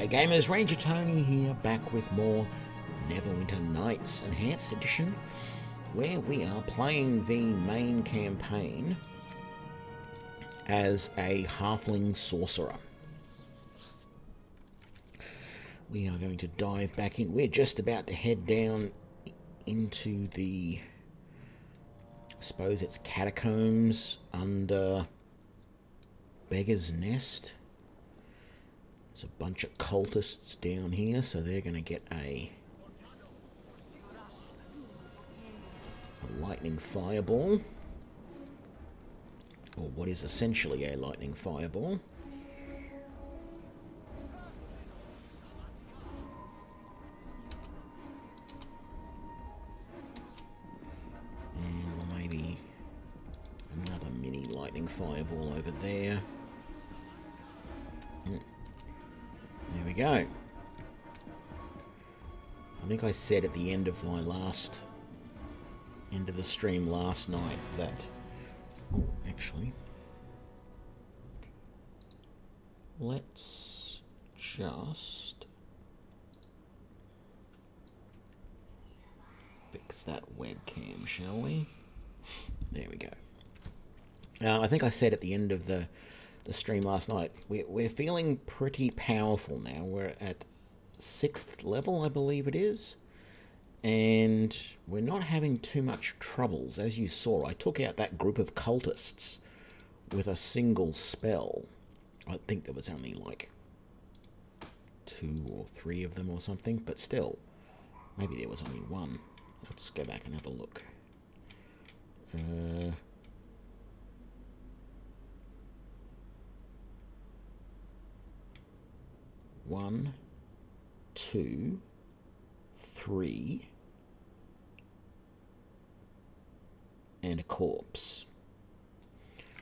G'day gamers, Ranger Tony here, back with more Neverwinter Nights Enhanced Edition, where we are playing the main campaign as a Halfling Sorcerer. We are going to dive back in. We're just about to head down into the, I suppose it's catacombs under Beggar's Nest. There's a bunch of cultists down here, so they're going to get a, a lightning fireball. Or what is essentially a lightning fireball. And maybe another mini lightning fireball over there. Go. I think I said at the end of my last end of the stream last night that oh, actually let's just fix that webcam, shall we? There we go. Uh, I think I said at the end of the the stream last night, we're, we're feeling pretty powerful now. We're at sixth level, I believe it is. And we're not having too much troubles. As you saw, I took out that group of cultists with a single spell. I think there was only like two or three of them or something, but still, maybe there was only one. Let's go back and have a look. Uh, one, two, three, and a corpse.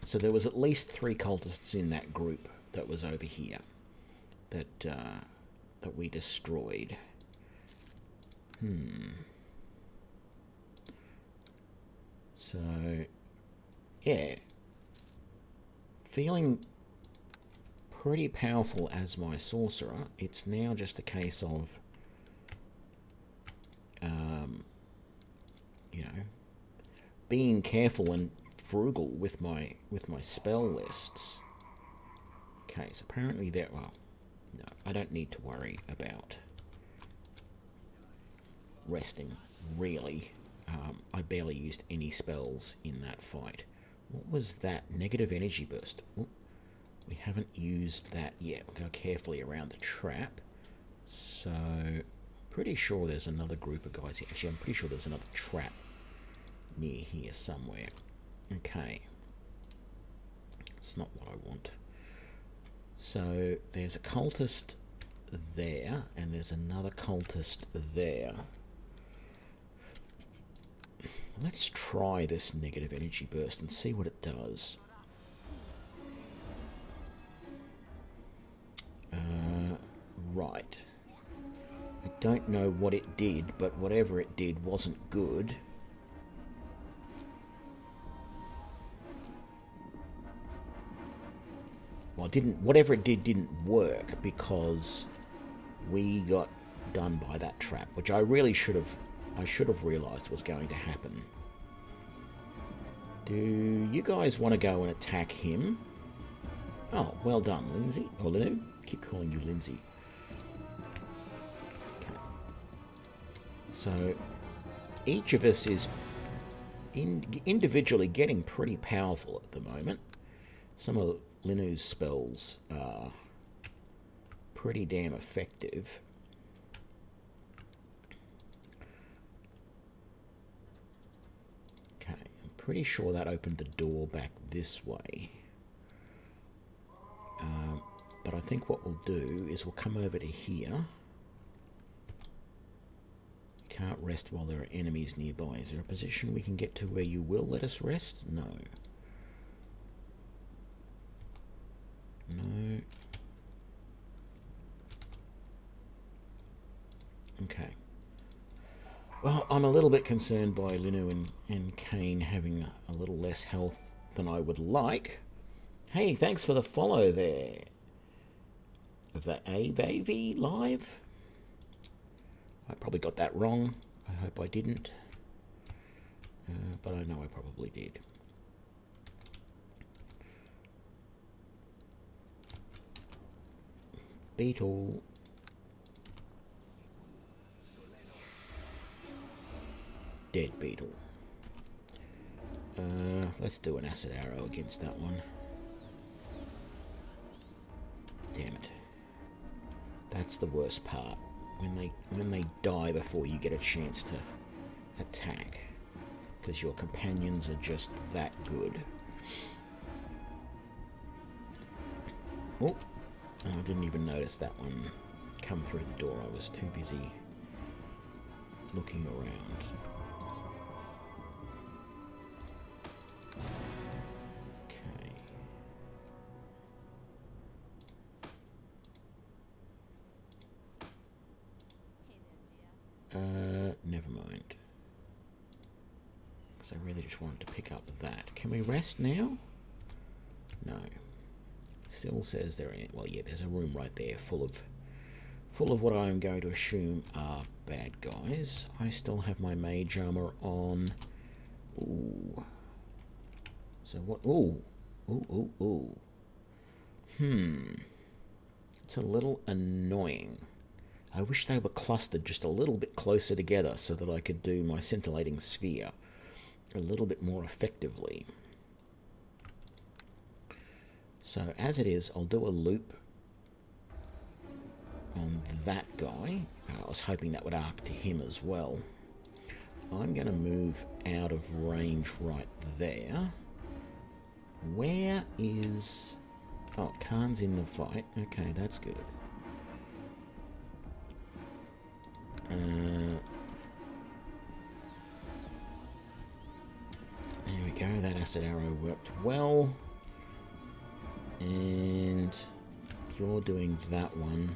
So there was at least three cultists in that group that was over here that uh, that we destroyed. Hmm. So, yeah, feeling pretty powerful as my sorcerer. It's now just a case of, um, you know, being careful and frugal with my with my spell lists. Okay, so apparently there. Well, no, I don't need to worry about resting. Really, um, I barely used any spells in that fight. What was that? Negative energy burst. Ooh. We haven't used that yet. We'll go carefully around the trap. So, pretty sure there's another group of guys here. Actually, I'm pretty sure there's another trap near here somewhere. Okay. It's not what I want. So, there's a cultist there, and there's another cultist there. Let's try this negative energy burst and see what it does. Uh, right. I don't know what it did, but whatever it did wasn't good. Well, didn't. Whatever it did didn't work because we got done by that trap, which I really should have. I should have realised was going to happen. Do you guys want to go and attack him? Oh, well done, Lindsay. Or Linu? Keep calling you Lindsay. Okay. So, each of us is in, individually getting pretty powerful at the moment. Some of Linu's spells are pretty damn effective. Okay, I'm pretty sure that opened the door back this way. Um, but I think what we'll do is we'll come over to here. Can't rest while there are enemies nearby. Is there a position we can get to where you will let us rest? No. No. Okay. Well, I'm a little bit concerned by Linu and, and Kane having a little less health than I would like. Hey, thanks for the follow there. The AVV live. I probably got that wrong. I hope I didn't. Uh, but I know I probably did. Beetle. Dead beetle. Uh, let's do an acid arrow against that one. Damn it. That's the worst part. When they when they die before you get a chance to attack. Because your companions are just that good. Oh, I didn't even notice that one come through the door. I was too busy looking around. I just wanted to pick up that. Can we rest now? No. Still says there ain't. Well, yeah, there's a room right there full of full of what I'm going to assume are bad guys. I still have my mage armor on. Ooh. So what? Ooh. Ooh, ooh, ooh. Hmm. It's a little annoying. I wish they were clustered just a little bit closer together so that I could do my scintillating sphere a little bit more effectively. So as it is, I'll do a loop on that guy. Uh, I was hoping that would arc to him as well. I'm going to move out of range right there. Where is... Oh, Khan's in the fight. Okay, that's good. Uh, go, that acid arrow worked well. And you're doing that one.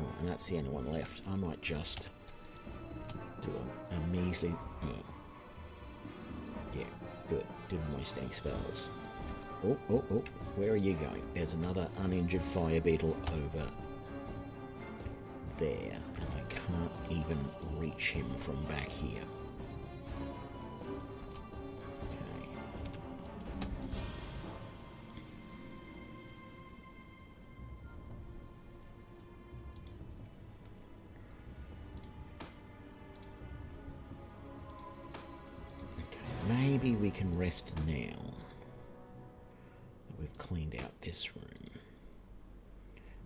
Oh, and that's the only one left. I might just do a, a measly... Oh. Yeah, good. Didn't waste any spells. Oh, oh, oh, where are you going? There's another uninjured fire beetle over there And I can't even reach him from back here. Rest now that we've cleaned out this room.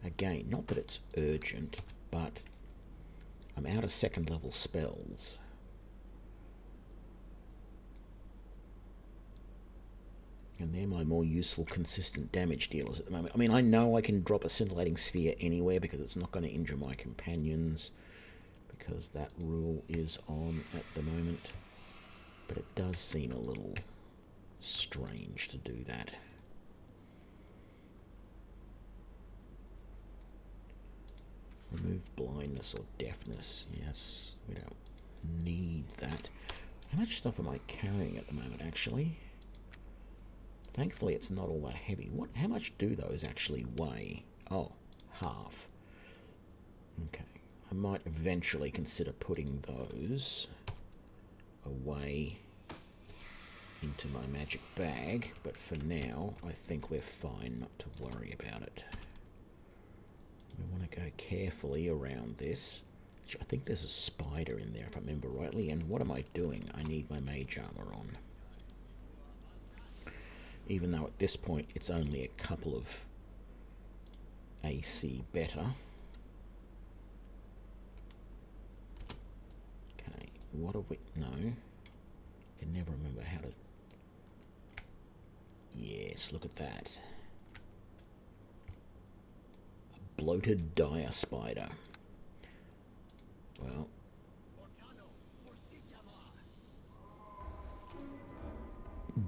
Again, not that it's urgent, but I'm out of second level spells. And they're my more useful, consistent damage dealers at the moment. I mean, I know I can drop a scintillating sphere anywhere because it's not going to injure my companions. Because that rule is on at the moment. But it does seem a little strange to do that. Remove blindness or deafness. Yes, we don't need that. How much stuff am I carrying at the moment, actually? Thankfully, it's not all that heavy. What? How much do those actually weigh? Oh, half. Okay. I might eventually consider putting those away into my magic bag, but for now, I think we're fine not to worry about it. We want to go carefully around this. I think there's a spider in there, if I remember rightly. And what am I doing? I need my mage armor on. Even though at this point it's only a couple of AC better. Okay, what are we... No. I can never remember how to... Yes, look at that A bloated dire spider. Well.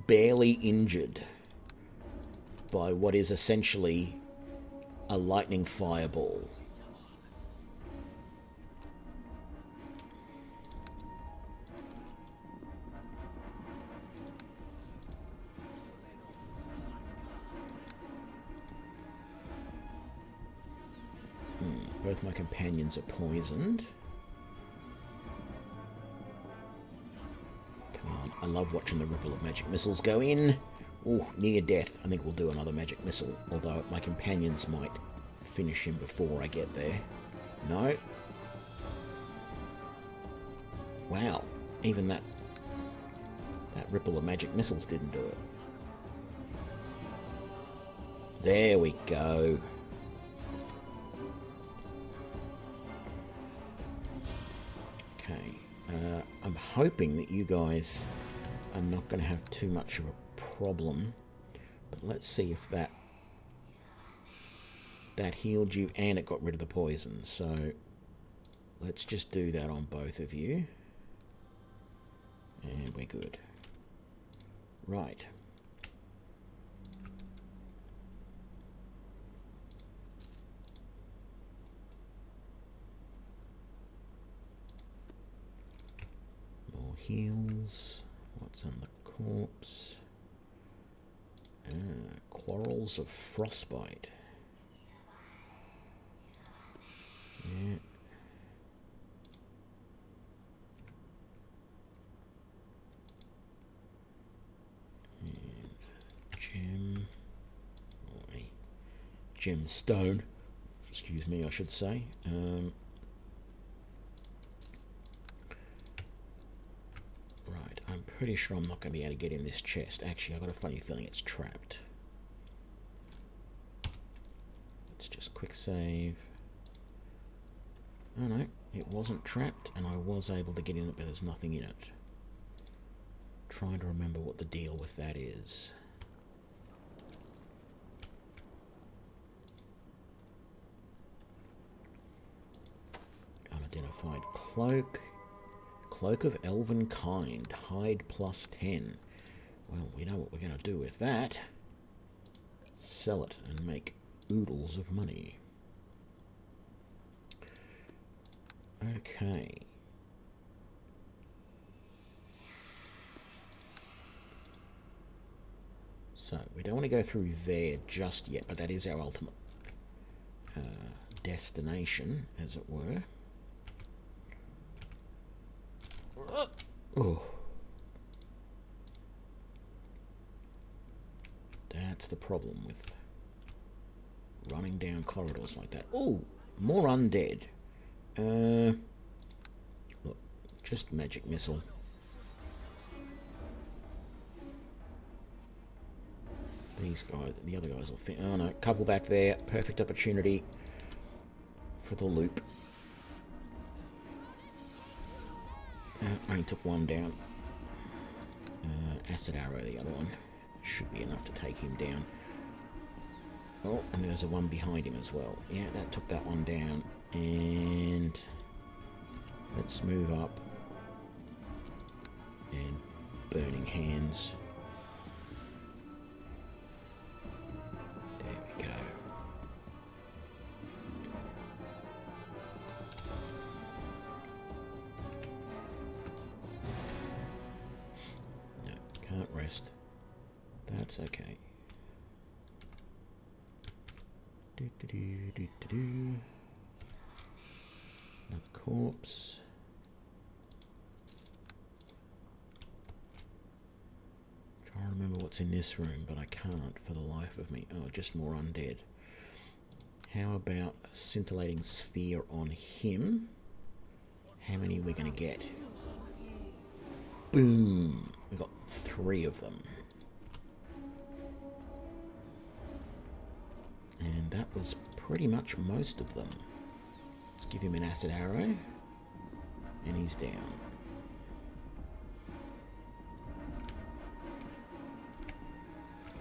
Barely injured by what is essentially a lightning fireball. Both my companions are poisoned. Come on, I love watching the ripple of magic missiles go in. Oh, near death. I think we'll do another magic missile, although my companions might finish him before I get there. No. Wow, even that that ripple of magic missiles didn't do it. There we go. I'm hoping that you guys are not going to have too much of a problem. But let's see if that that healed you and it got rid of the poison. So let's just do that on both of you. And we're good. Right. More heals. What's on the corpse? Ah, quarrels of frostbite. Yeah. And gem. Or a gemstone. Excuse me, I should say. Um, right, I'm pretty sure I'm not going to be able to get in this chest. Actually, I've got a funny feeling it's trapped. Let's just quick save. Oh no, it wasn't trapped and I was able to get in it but there's nothing in it. Trying to remember what the deal with that is. Unidentified cloak. Cloak of Elven Kind. Hide plus 10. Well, we know what we're going to do with that. Sell it and make oodles of money. Okay. So, we don't want to go through there just yet, but that is our ultimate uh, destination, as it were. Oh. That's the problem with running down corridors like that. Oh, more undead. Uh, look, just magic missile. These guys, the other guys will fit. Oh no, couple back there. Perfect opportunity for the loop. Uh, only took one down. Uh, acid arrow, the other one. Should be enough to take him down. Oh, and there's a one behind him as well. Yeah, that took that one down. And let's move up. And burning hands. Corpse. Trying to remember what's in this room, but I can't for the life of me. Oh, just more undead. How about a scintillating sphere on him? How many are we going to get? Boom! We've got three of them. And that was pretty much most of them. Let's give him an acid arrow. And he's down.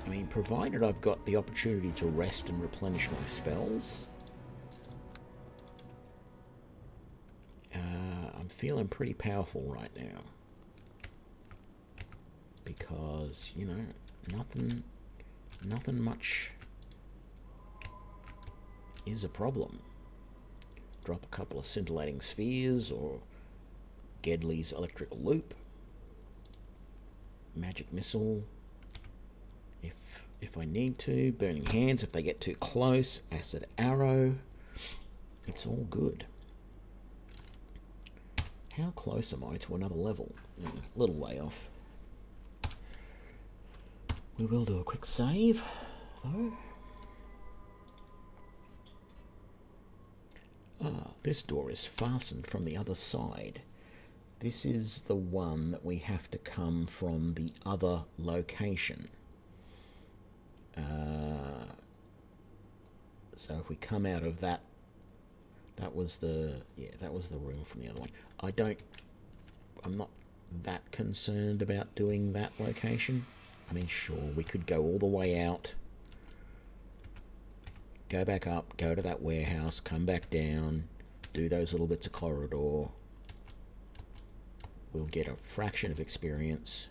I mean, provided I've got the opportunity to rest and replenish my spells, uh, I'm feeling pretty powerful right now. Because, you know, nothing, nothing much is a problem. Drop a couple of scintillating spheres or Gedlee's electric loop, magic missile, if if I need to, burning hands if they get too close, acid arrow. It's all good. How close am I to another level? Mm, a little way off. We will do a quick save, though. Ah, this door is fastened from the other side. This is the one that we have to come from the other location. Uh, so if we come out of that, that was the yeah, that was the room from the other one. I don't, I'm not that concerned about doing that location. I mean, sure, we could go all the way out, go back up, go to that warehouse, come back down, do those little bits of corridor. We'll get a fraction of experience.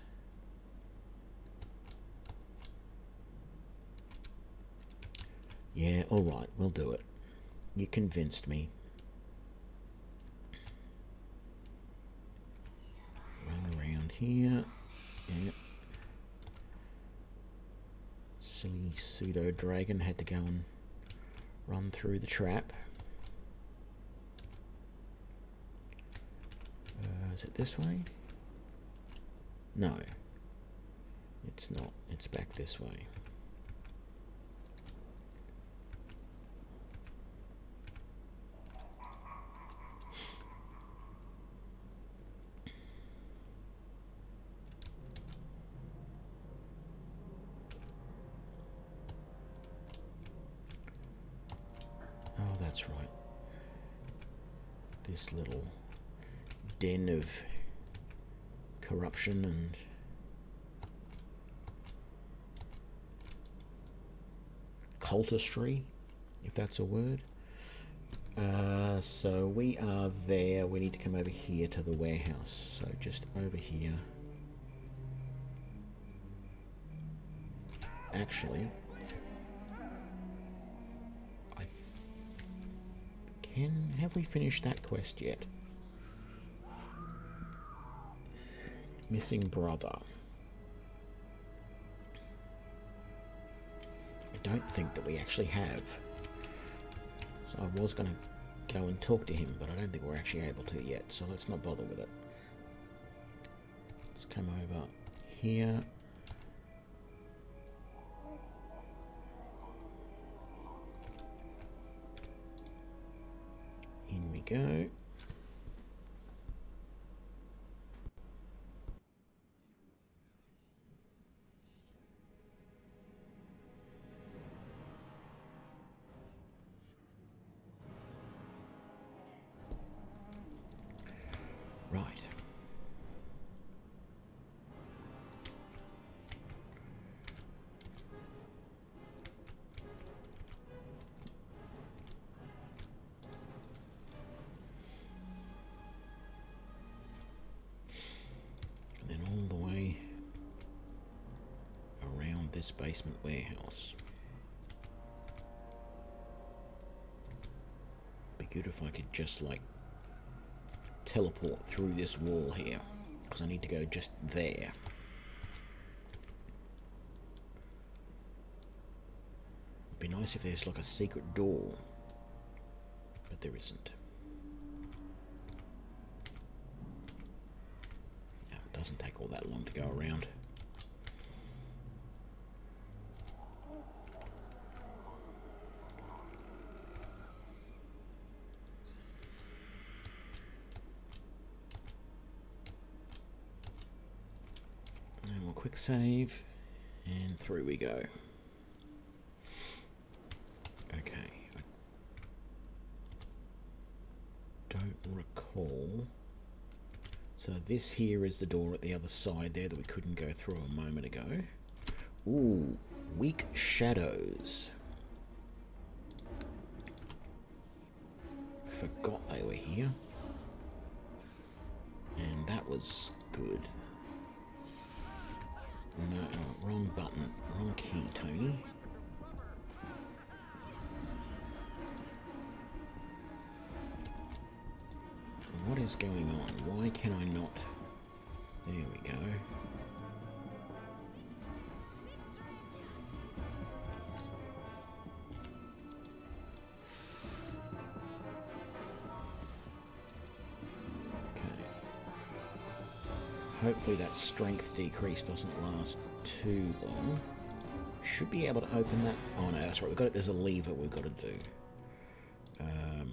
Yeah, alright, we'll do it. You convinced me. Run around here. Yeah. Silly pseudo dragon had to go and run through the trap. Uh, is it this way? No. It's not. It's back this way. Oh, that's right. This little den of corruption and cultistry, if that's a word. Uh, so we are there. We need to come over here to the warehouse. So just over here. Actually, I can have we finished that quest yet? Missing brother. I don't think that we actually have. So I was going to go and talk to him, but I don't think we're actually able to yet, so let's not bother with it. Let's come over here. In we go. This basement warehouse. Be good if I could just like teleport through this wall here because I need to go just there. Be nice if there's like a secret door, but there isn't. Yeah, it doesn't take all that long to go around. And we'll quick save, and through we go. Okay. I don't recall. So this here is the door at the other side there that we couldn't go through a moment ago. Ooh, weak shadows. Forgot they were here. And that was good. No, wrong button. Wrong key, Tony. What is going on? Why can I not? There we go. Hopefully that strength decrease doesn't last too long. Should be able to open that. Oh no, that's right. We've got it. There's a lever we've got to do. Um,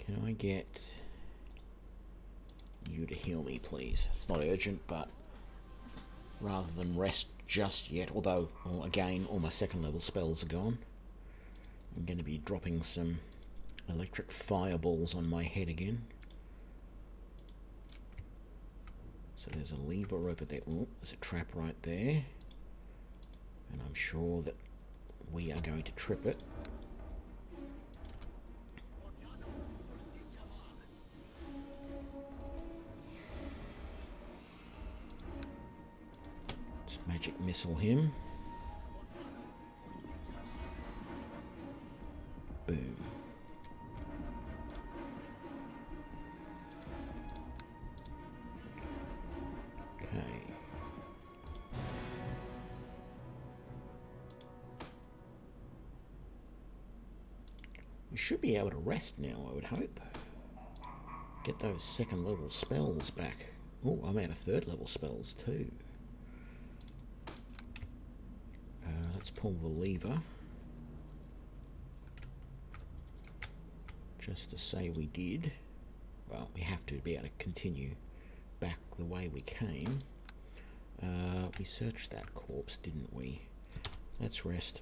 can I get you to heal me, please? It's not urgent, but rather than rest just yet, although, well, again, all my second level spells are gone. I'm going to be dropping some electric fireballs on my head again. So there's a lever over there. Oh, there's a trap right there. And I'm sure that we are going to trip it. Let's magic missile him. Rest now, I would hope. Get those second level spells back. Oh, I'm out of third level spells too. Uh, let's pull the lever. Just to say we did. Well, we have to be able to continue back the way we came. Uh, we searched that corpse, didn't we? Let's rest.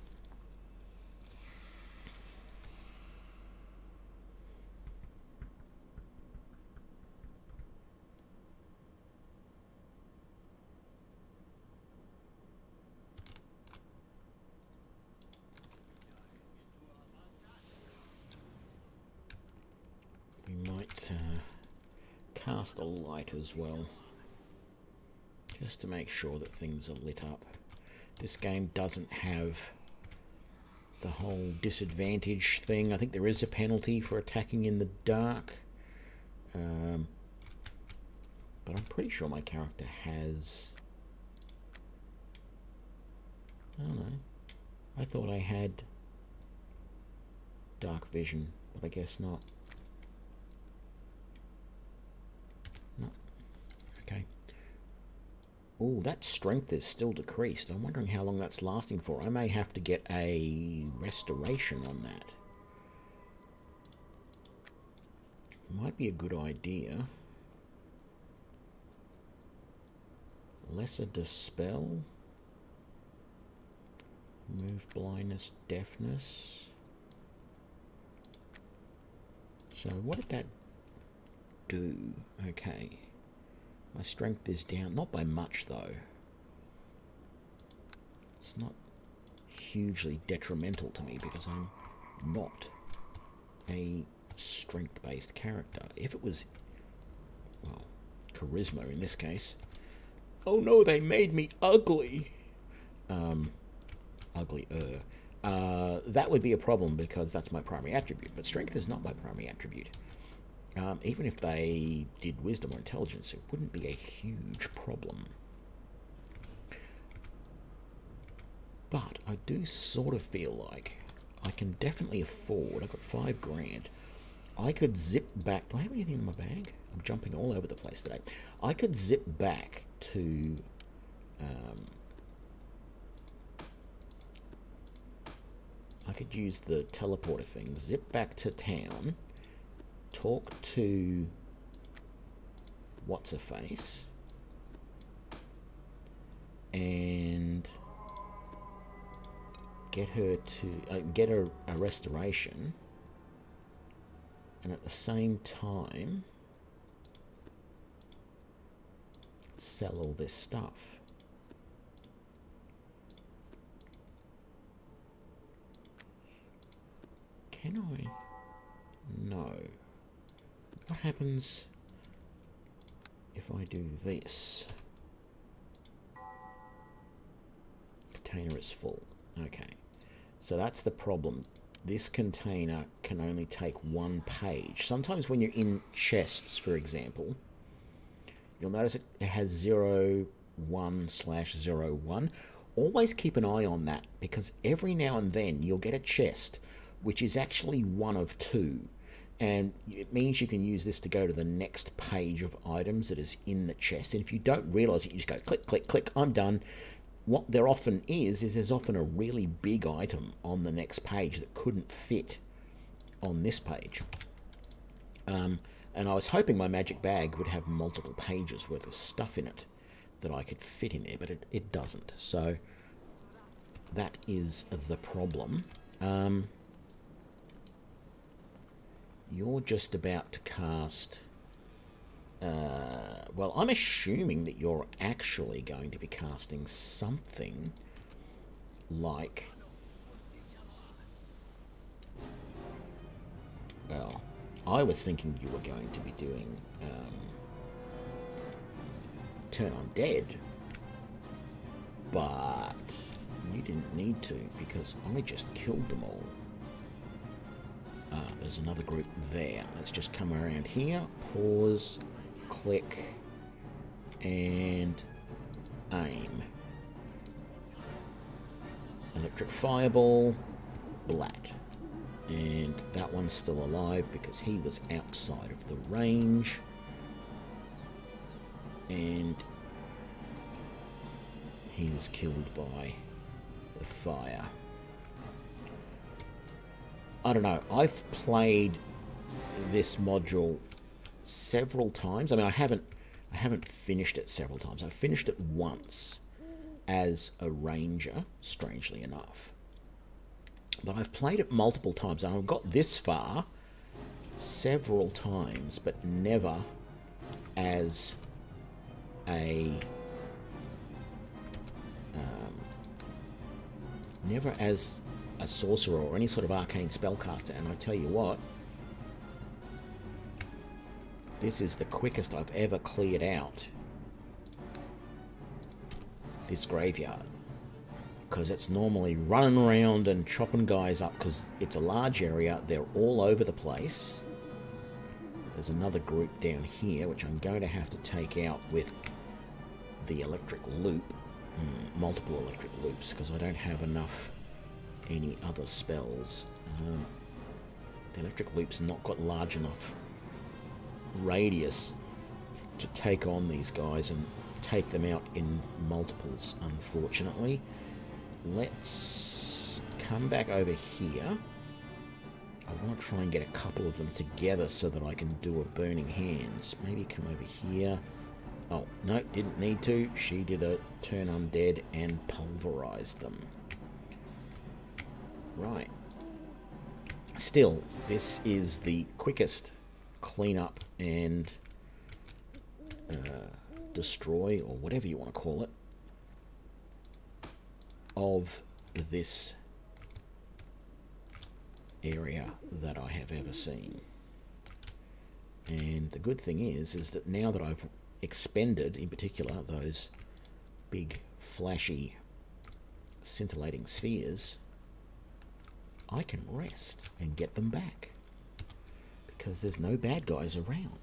cast a light as well. Just to make sure that things are lit up. This game doesn't have the whole disadvantage thing. I think there is a penalty for attacking in the dark. Um, but I'm pretty sure my character has... I don't know. I thought I had dark vision, but I guess not. Oh, that strength is still decreased. I'm wondering how long that's lasting for. I may have to get a restoration on that. Might be a good idea. Lesser Dispel. Move blindness, deafness. So what did that do? Okay. My strength is down, not by much though. It's not hugely detrimental to me because I'm not a strength-based character. If it was, well, charisma in this case. Oh no, they made me ugly. Um, ugly, uh, uh, that would be a problem because that's my primary attribute. But strength is not my primary attribute. Um, even if they did wisdom or intelligence, it wouldn't be a huge problem. But I do sort of feel like I can definitely afford, I've got five grand, I could zip back, do I have anything in my bag? I'm jumping all over the place today. I could zip back to um, I could use the teleporter thing, zip back to town, talk to what's a face. And get her to uh, get her a restoration. And at the same time sell all this stuff. Can I? No what happens if I do this? Container is full. Okay. So that's the problem. This container can only take one page. Sometimes when you're in chests, for example, you'll notice it has 0, 1 slash 0, 1. Always keep an eye on that because every now and then you'll get a chest which is actually one of two and it means you can use this to go to the next page of items that is in the chest. And if you don't realize it, you just go click, click, click, I'm done. What there often is, is there's often a really big item on the next page that couldn't fit on this page. Um, and I was hoping my magic bag would have multiple pages worth of stuff in it that I could fit in there, but it, it doesn't. So that is the problem. Um, you're just about to cast... Uh, well, I'm assuming that you're actually going to be casting something like... Well, I was thinking you were going to be doing um, Turn Undead, but you didn't need to because I just killed them all. Uh, there's another group there. Let's just come around here, pause, click, and aim. Electric Fireball, Blat. And that one's still alive because he was outside of the range. And he was killed by the fire. I don't know. I've played this module several times. I mean, I haven't I haven't finished it several times. I've finished it once as a ranger, strangely enough. But I've played it multiple times, and I've got this far several times, but never as a um, never as a sorcerer or any sort of arcane spellcaster. And I tell you what, this is the quickest I've ever cleared out this graveyard because it's normally running around and chopping guys up because it's a large area. They're all over the place. There's another group down here, which I'm going to have to take out with the electric loop. Mm, multiple electric loops, because I don't have enough any other spells. Um, the electric loop's not got large enough radius to take on these guys and take them out in multiples, unfortunately. Let's come back over here. I want to try and get a couple of them together so that I can do a Burning Hands. Maybe come over here. Oh, no, didn't need to. She did a turn undead and pulverized them. Right. Still, this is the quickest cleanup and uh, destroy, or whatever you want to call it, of this area that I have ever seen. And the good thing is, is that now that I've expended, in particular, those big, flashy, scintillating spheres, I can rest and get them back. Because there's no bad guys around.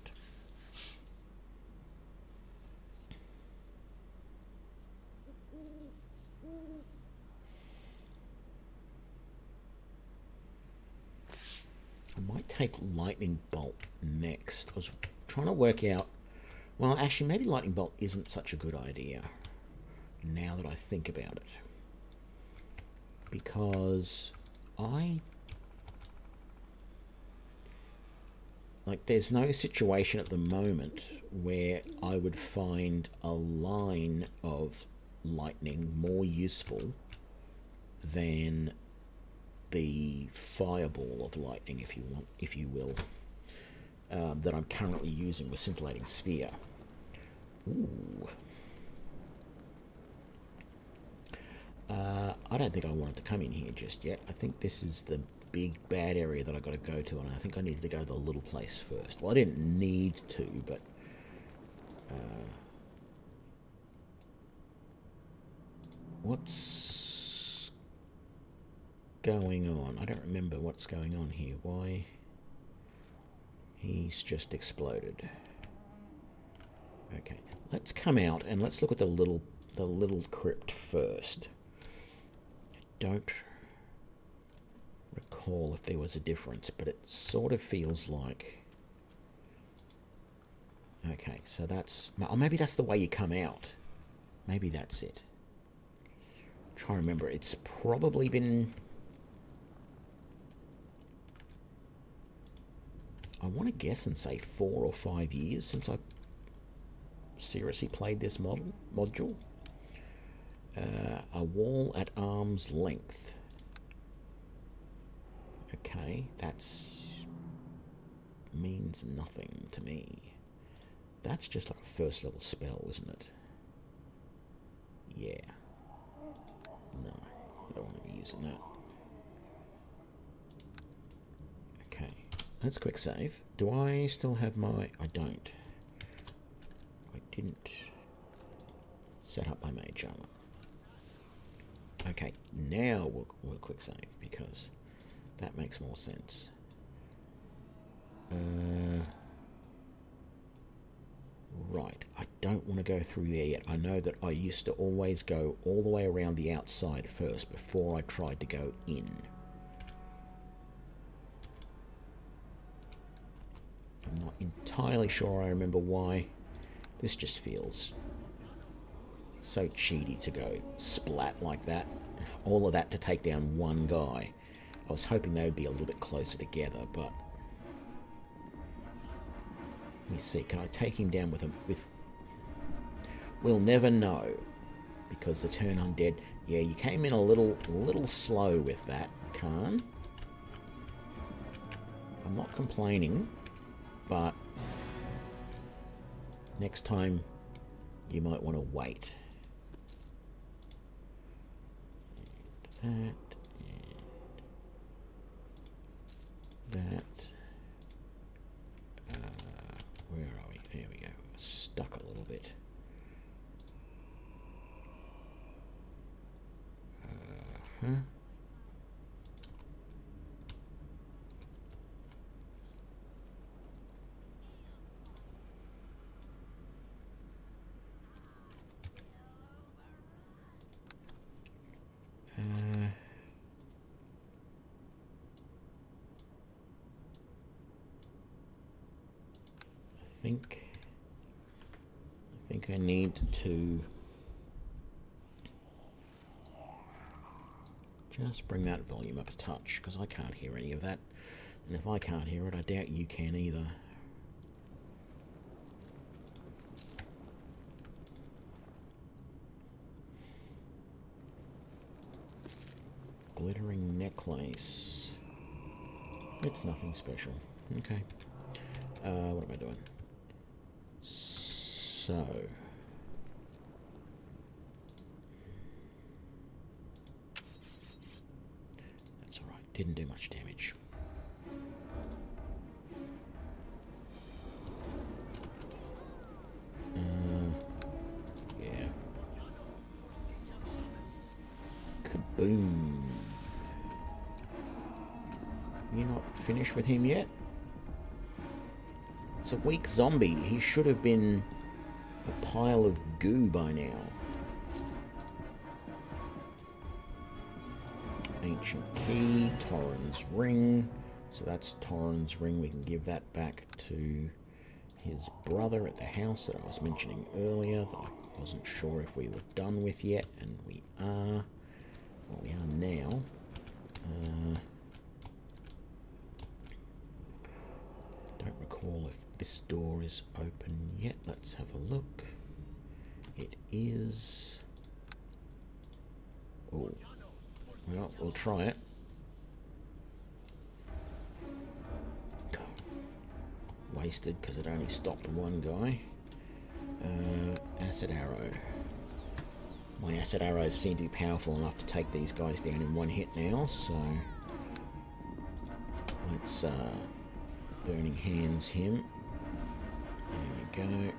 I might take Lightning Bolt next. I was trying to work out... Well, actually, maybe Lightning Bolt isn't such a good idea now that I think about it. Because I... Like, there's no situation at the moment where I would find a line of lightning more useful than the fireball of lightning, if you want, if you will, um, that I'm currently using with scintillating sphere. Ooh. Uh, I don't think I wanted to come in here just yet. I think this is the big bad area that I got to go to, and I think I needed to go to the little place first. Well, I didn't need to, but uh, what's going on? I don't remember what's going on here. Why? He's just exploded. Okay, let's come out and let's look at the little the little crypt first. Don't recall if there was a difference, but it sort of feels like. Okay, so that's. Or oh, maybe that's the way you come out. Maybe that's it. Trying to remember. It's probably been. I want to guess and say four or five years since I seriously played this model module. Uh, a wall at arm's length. Okay, that's means nothing to me. That's just like a first level spell, isn't it? Yeah. No, I don't want to be using that. Okay, let's quick save. Do I still have my... I don't. I didn't set up my mage armor. Okay, now we'll, we'll quick save because that makes more sense. Uh, right, I don't want to go through there yet. I know that I used to always go all the way around the outside first before I tried to go in. I'm not entirely sure I remember why. This just feels so cheaty to go splat like that. All of that to take down one guy. I was hoping they would be a little bit closer together, but... Let me see, can I take him down with a... with? We'll never know. Because the turn undead... Yeah, you came in a little, little slow with that, Khan. I'm not complaining, but... Next time, you might want to wait. That, that. Uh, where are we? There we go. Stuck a little bit. Uh huh. Uh, I think I to just bring that volume up a touch because I can't hear any of that. And if I can't hear it, I doubt you can either. glittering necklace. It's nothing special. Okay. Uh, what am I doing? So. That's alright. Didn't do much damage. Uh, yeah. Kaboom. You're not finished with him yet? It's a weak zombie. He should have been a pile of goo by now. Ancient key, Torrens ring. So that's Torrens ring. We can give that back to his brother at the house that I was mentioning earlier that I wasn't sure if we were done with yet, and we are. Well, we are now. Uh, don't recall if this door is open yet. Let's have a look. It is. Oh, well, we'll try it. Wasted because it only stopped one guy. Uh, acid arrow. My acid arrows seem to be powerful enough to take these guys down in one hit now, so let's uh, Burning Hands him. There we go.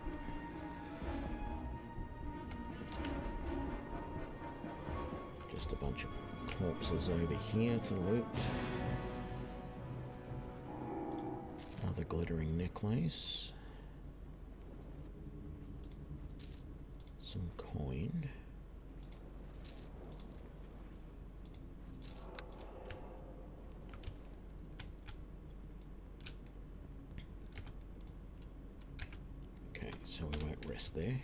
Corpses over here to loot. Another glittering necklace. Some coin. rest there.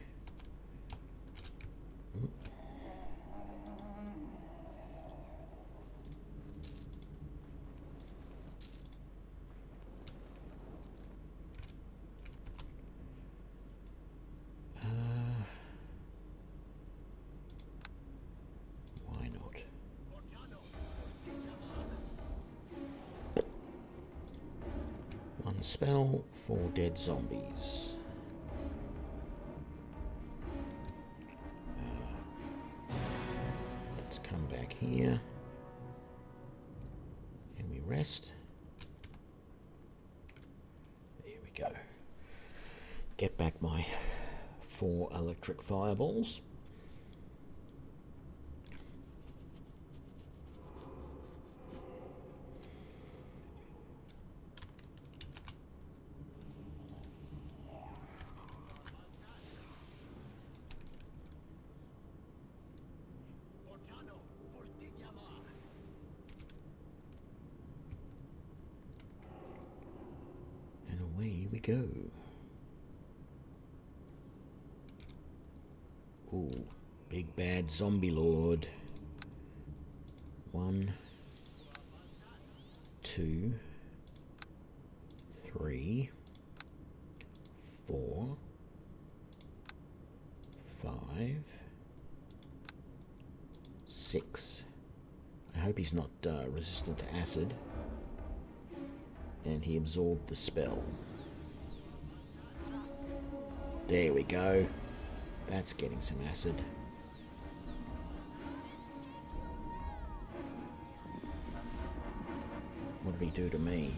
Uh, why not? One spell, for dead zombies. Uh, let's come back here. Can we rest? There we go. Get back my four electric fireballs. And away we go. Ooh, big bad zombie lord. One, two, three, four, five, six. I hope he's not uh, resistant to acid. And he absorbed the spell. There we go. That's getting some acid. Do to me?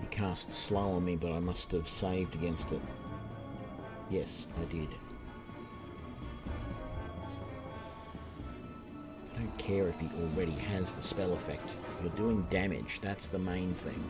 He cast slow on me, but I must have saved against it. Yes, I did. I don't care if he already has the spell effect. You're doing damage, that's the main thing.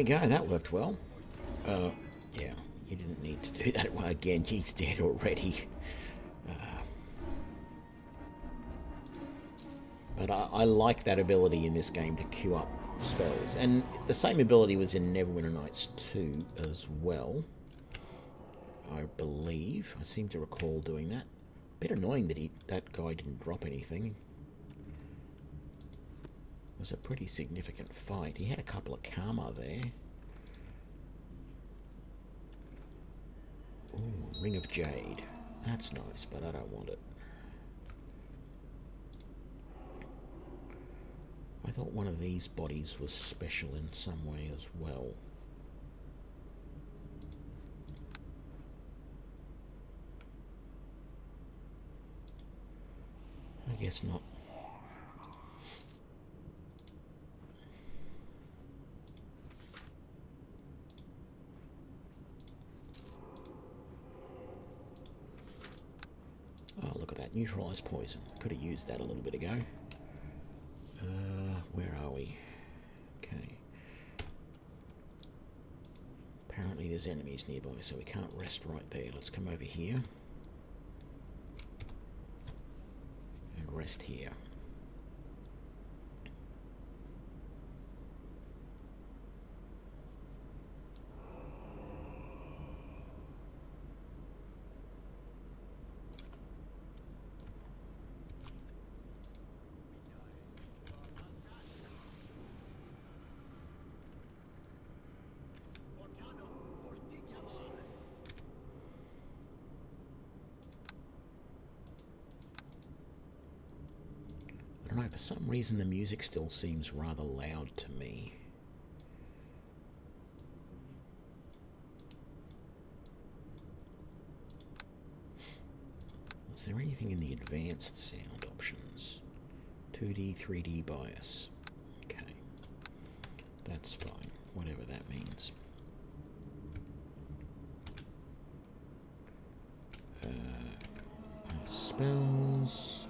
We go, that worked well. Uh, yeah, you didn't need to do that again, he's dead already. Uh, but I, I like that ability in this game to queue up spells. And the same ability was in Neverwinter Nights 2 as well. I believe. I seem to recall doing that. Bit annoying that he that guy didn't drop anything. Was a pretty significant fight. He had a couple of karma there. Ooh, Ring of Jade. That's nice, but I don't want it. I thought one of these bodies was special in some way as well. I guess not. Neutralized poison. Could have used that a little bit ago. Uh, where are we? Okay. Apparently there's enemies nearby, so we can't rest right there. Let's come over here. And rest here. Reason the music still seems rather loud to me. Is there anything in the advanced sound options? 2D, 3D bias. Okay. That's fine, whatever that means. Uh, spells.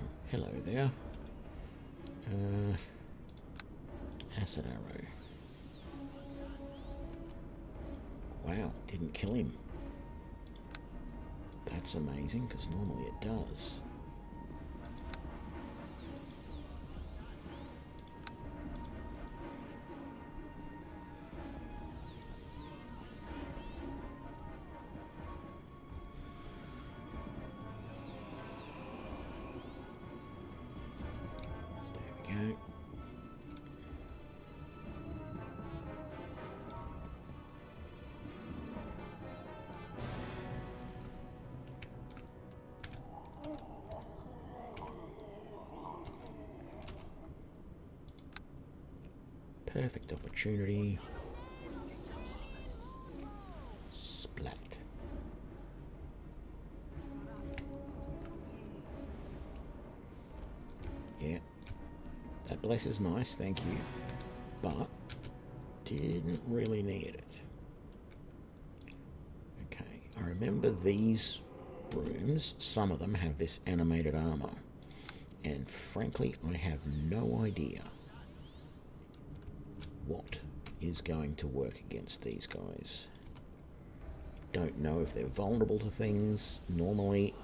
Oh, hello there. Uh, acid arrow. Wow, didn't kill him. That's amazing, because normally it does. Opportunity. Splat. Yeah. That bless is nice, thank you. But didn't really need it. Okay, I remember these rooms, some of them have this animated armor. And frankly, I have no idea what is going to work against these guys. Don't know if they're vulnerable to things. Normally,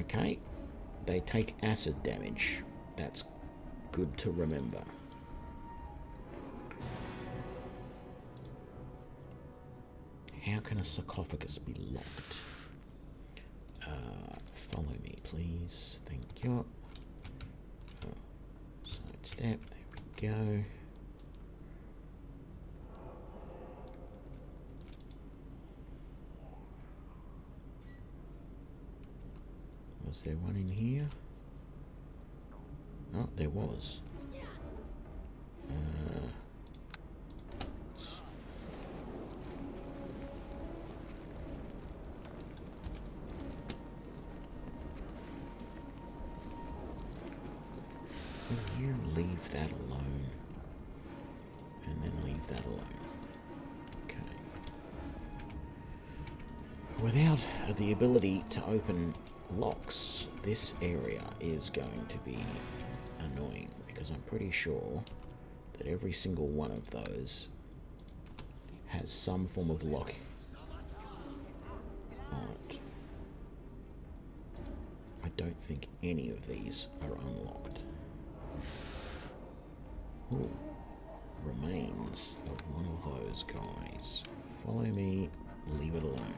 okay, they take acid damage. That's good to remember. How can a sarcophagus be locked? Uh, follow me, please. Thank you. Sidestep. There we go. Was there one in here? Oh, there was. Open locks, this area is going to be annoying because I'm pretty sure that every single one of those has some form of lock on it. I don't think any of these are unlocked. Ooh, remains of one of those guys. Follow me, leave it alone.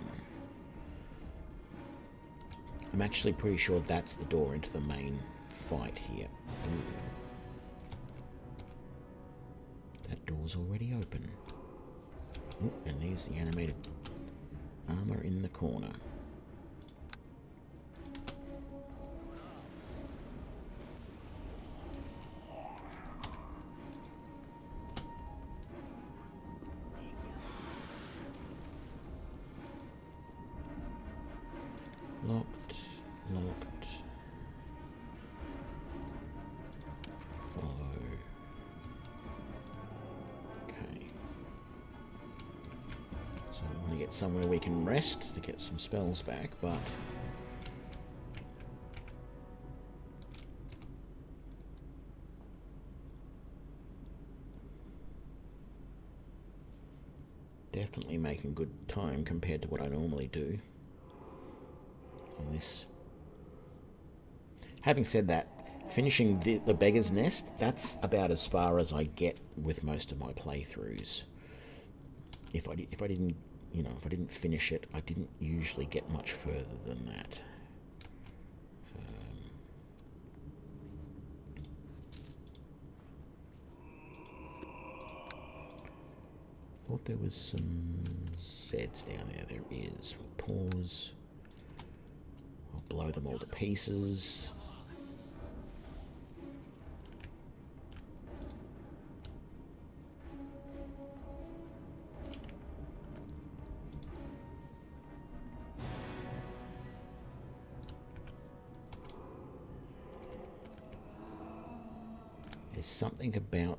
I'm actually pretty sure that's the door into the main fight here. Ooh. That door's already open. Ooh, and there's the animated armor in the corner. Rest to get some spells back, but definitely making good time compared to what I normally do on this. Having said that, finishing the, the Beggar's Nest, that's about as far as I get with most of my playthroughs. If I, if I didn't, you know, if I didn't finish it, I didn't usually get much further than that. Um, thought there was some Zeds down there. There is. We'll pause. I'll blow them all to pieces. Something about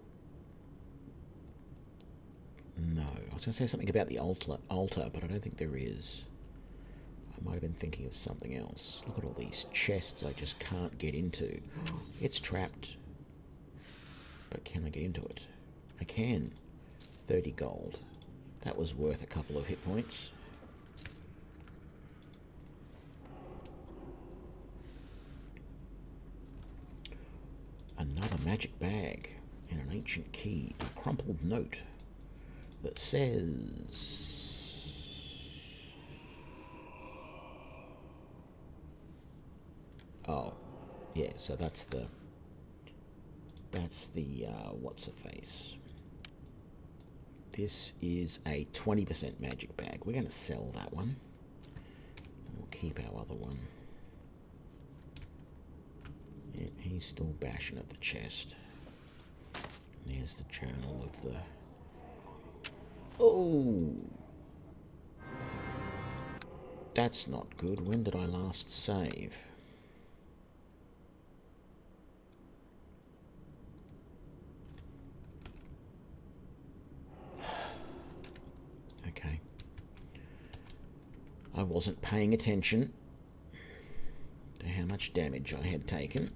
no, I was going to say something about the altar, altar, but I don't think there is. I might have been thinking of something else. Look at all these chests I just can't get into. It's trapped. But can I get into it? I can. 30 gold. That was worth a couple of hit points. Another magic bag and an ancient key. A crumpled note that says oh yeah so that's the that's the uh, what's a face this is a 20% magic bag. We're going to sell that one. We'll keep our other one. Yeah, he's still bashing at the chest there's the journal of the Oh. That's not good. When did I last save? okay. I wasn't paying attention to how much damage I had taken.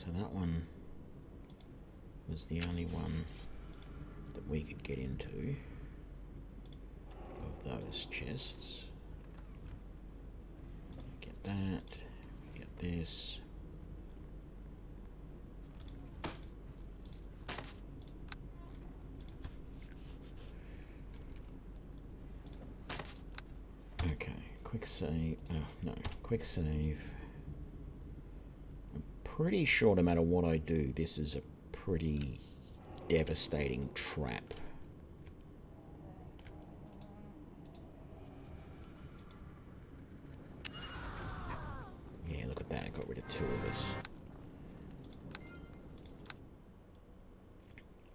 So that one was the only one that we could get into of those chests. Get that, get this. Okay, quick save, oh no, quick save. Pretty sure no matter what I do, this is a pretty devastating trap. Yeah, look at that. I got rid of two of us.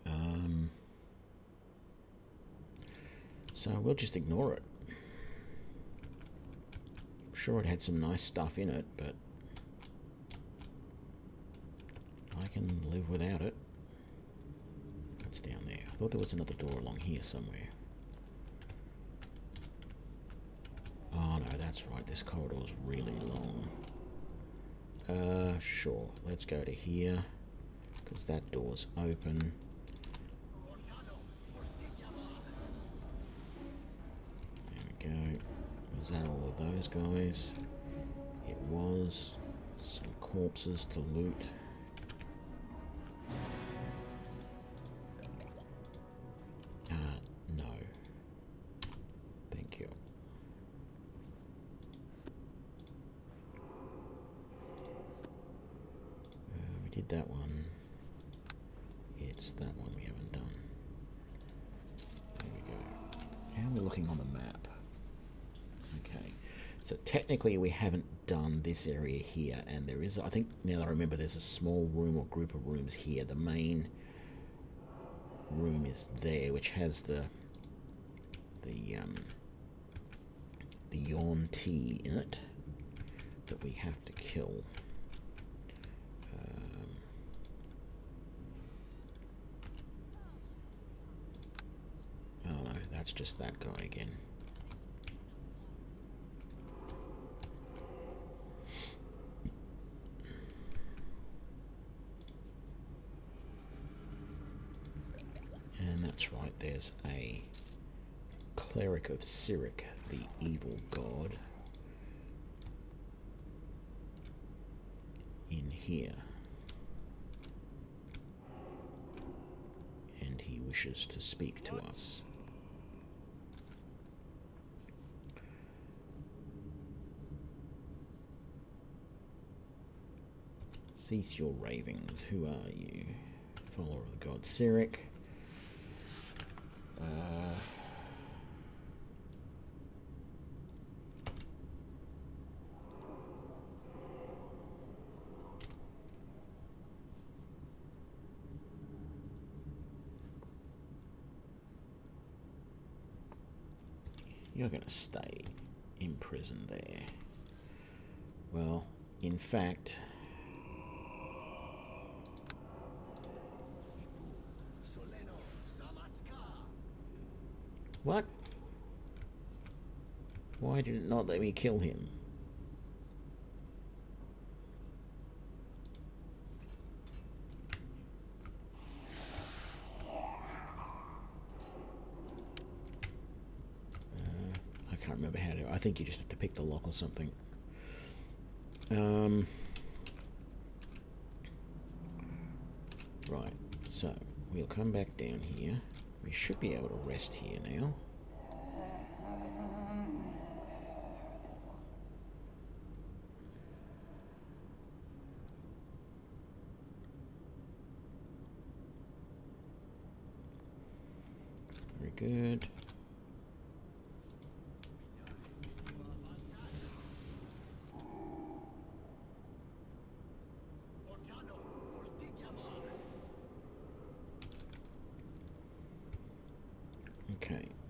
Um, so we'll just ignore it. I'm sure it had some nice stuff in it, but without it. That's down there. I thought there was another door along here somewhere. Oh no, that's right. This corridor's really long. Uh, sure. Let's go to here. Because that door's open. There we go. Was that all of those guys? It was. Some corpses to loot. Haven't done this area here and there is I think now that I remember there's a small room or group of rooms here. The main room is there which has the the um the Yuan-ti in it that we have to kill. Um, oh no, that's just that guy again. And that's a cleric of Cyric, the evil god, in here. And he wishes to speak to us. Cease your ravings. Who are you? Follower of the god Cyric. Uh, you're going to stay in prison there. Well, in fact, What? Why did it not let me kill him? Uh, I can't remember how to. I think you just have to pick the lock or something. Um. Right, so we'll come back down here. We should be able to rest here now. Very good. Okay.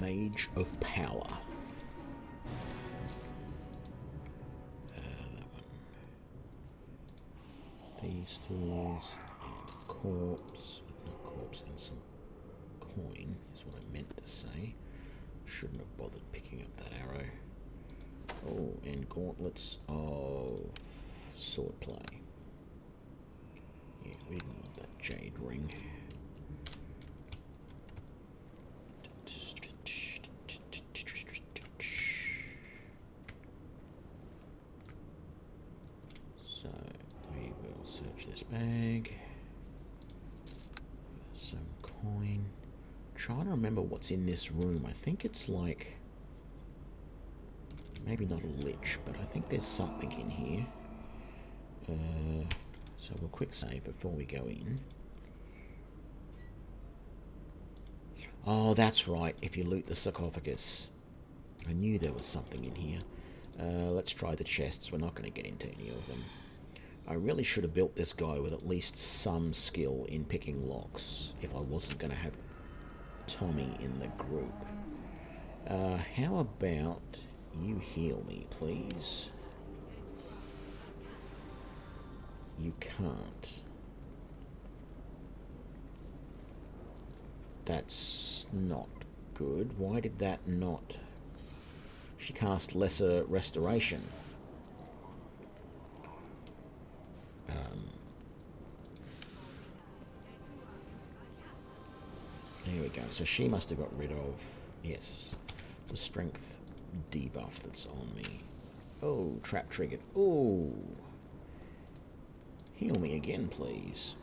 Mage of power. Uh. These tools, and corpse, not corpse, and some coin is what I meant to say. Shouldn't have bothered picking up that arrow. Oh, and gauntlets of swordplay. Yeah, we didn't want that jade ring. So we will search this bag. Some coin. Trying to remember what's in this room. I think it's like maybe not a lich, but I think there's something in here. Uh, so we'll quick save before we go in. Oh, that's right. If you loot the sarcophagus. I knew there was something in here. Uh, let's try the chests. We're not going to get into any of them. I really should have built this guy with at least some skill in picking locks if I wasn't going to have Tomi in the group. Uh, how about You heal me, please. You can't. That's not good. Why did that not... She cast Lesser Restoration. Um, there we go. So she must have got rid of, yes, the strength debuff that's on me. Oh, trap triggered. Oh. Heal me again, please.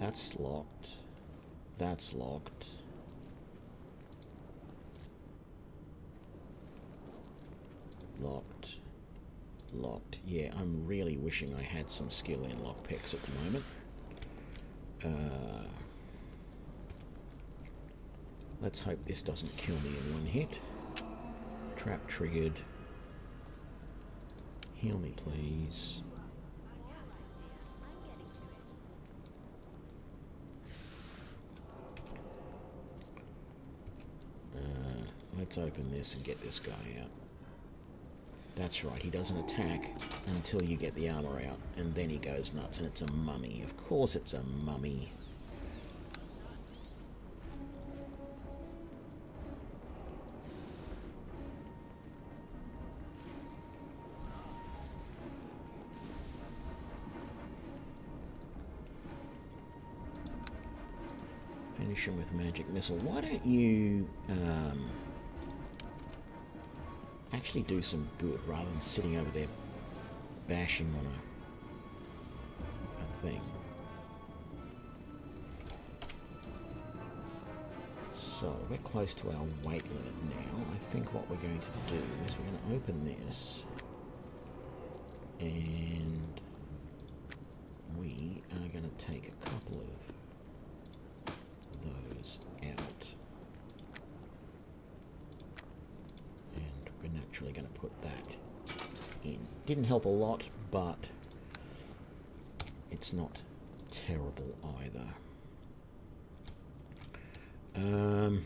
That's locked. That's locked. Locked. Locked. Yeah, I'm really wishing I had some skill in lockpicks at the moment. Uh, let's hope this doesn't kill me in one hit. Trap triggered. Heal me, please. Uh, let's open this and get this guy out. That's right, he doesn't attack until you get the armor out, and then he goes nuts, and it's a mummy. Of course it's a mummy. Finish him with magic missile. Why don't you... Um, actually do some good rather than sitting over there bashing on a, a thing. So we're close to our weight limit now. I think what we're going to do is we're going to open this and we are going to take a couple of those out. Naturally going to put that in. Didn't help a lot, but it's not terrible either. Um,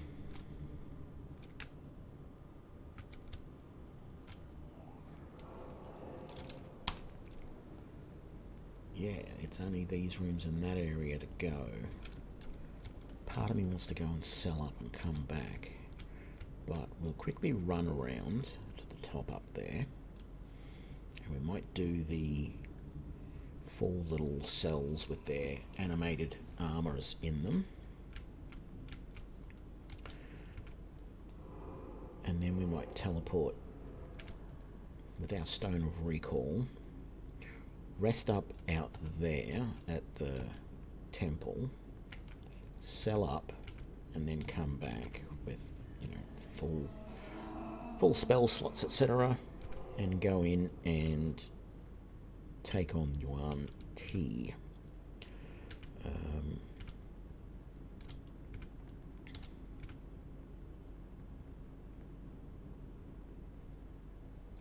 yeah, it's only these rooms in that area to go. Part of me wants to go and sell up and come back. But we'll quickly run around to the top up there. And we might do the four little cells with their animated armors in them. And then we might teleport with our Stone of Recall. Rest up out there at the temple. Sell up and then come back with full full spell slots, etc., and go in and take on Yuan Ti. Um,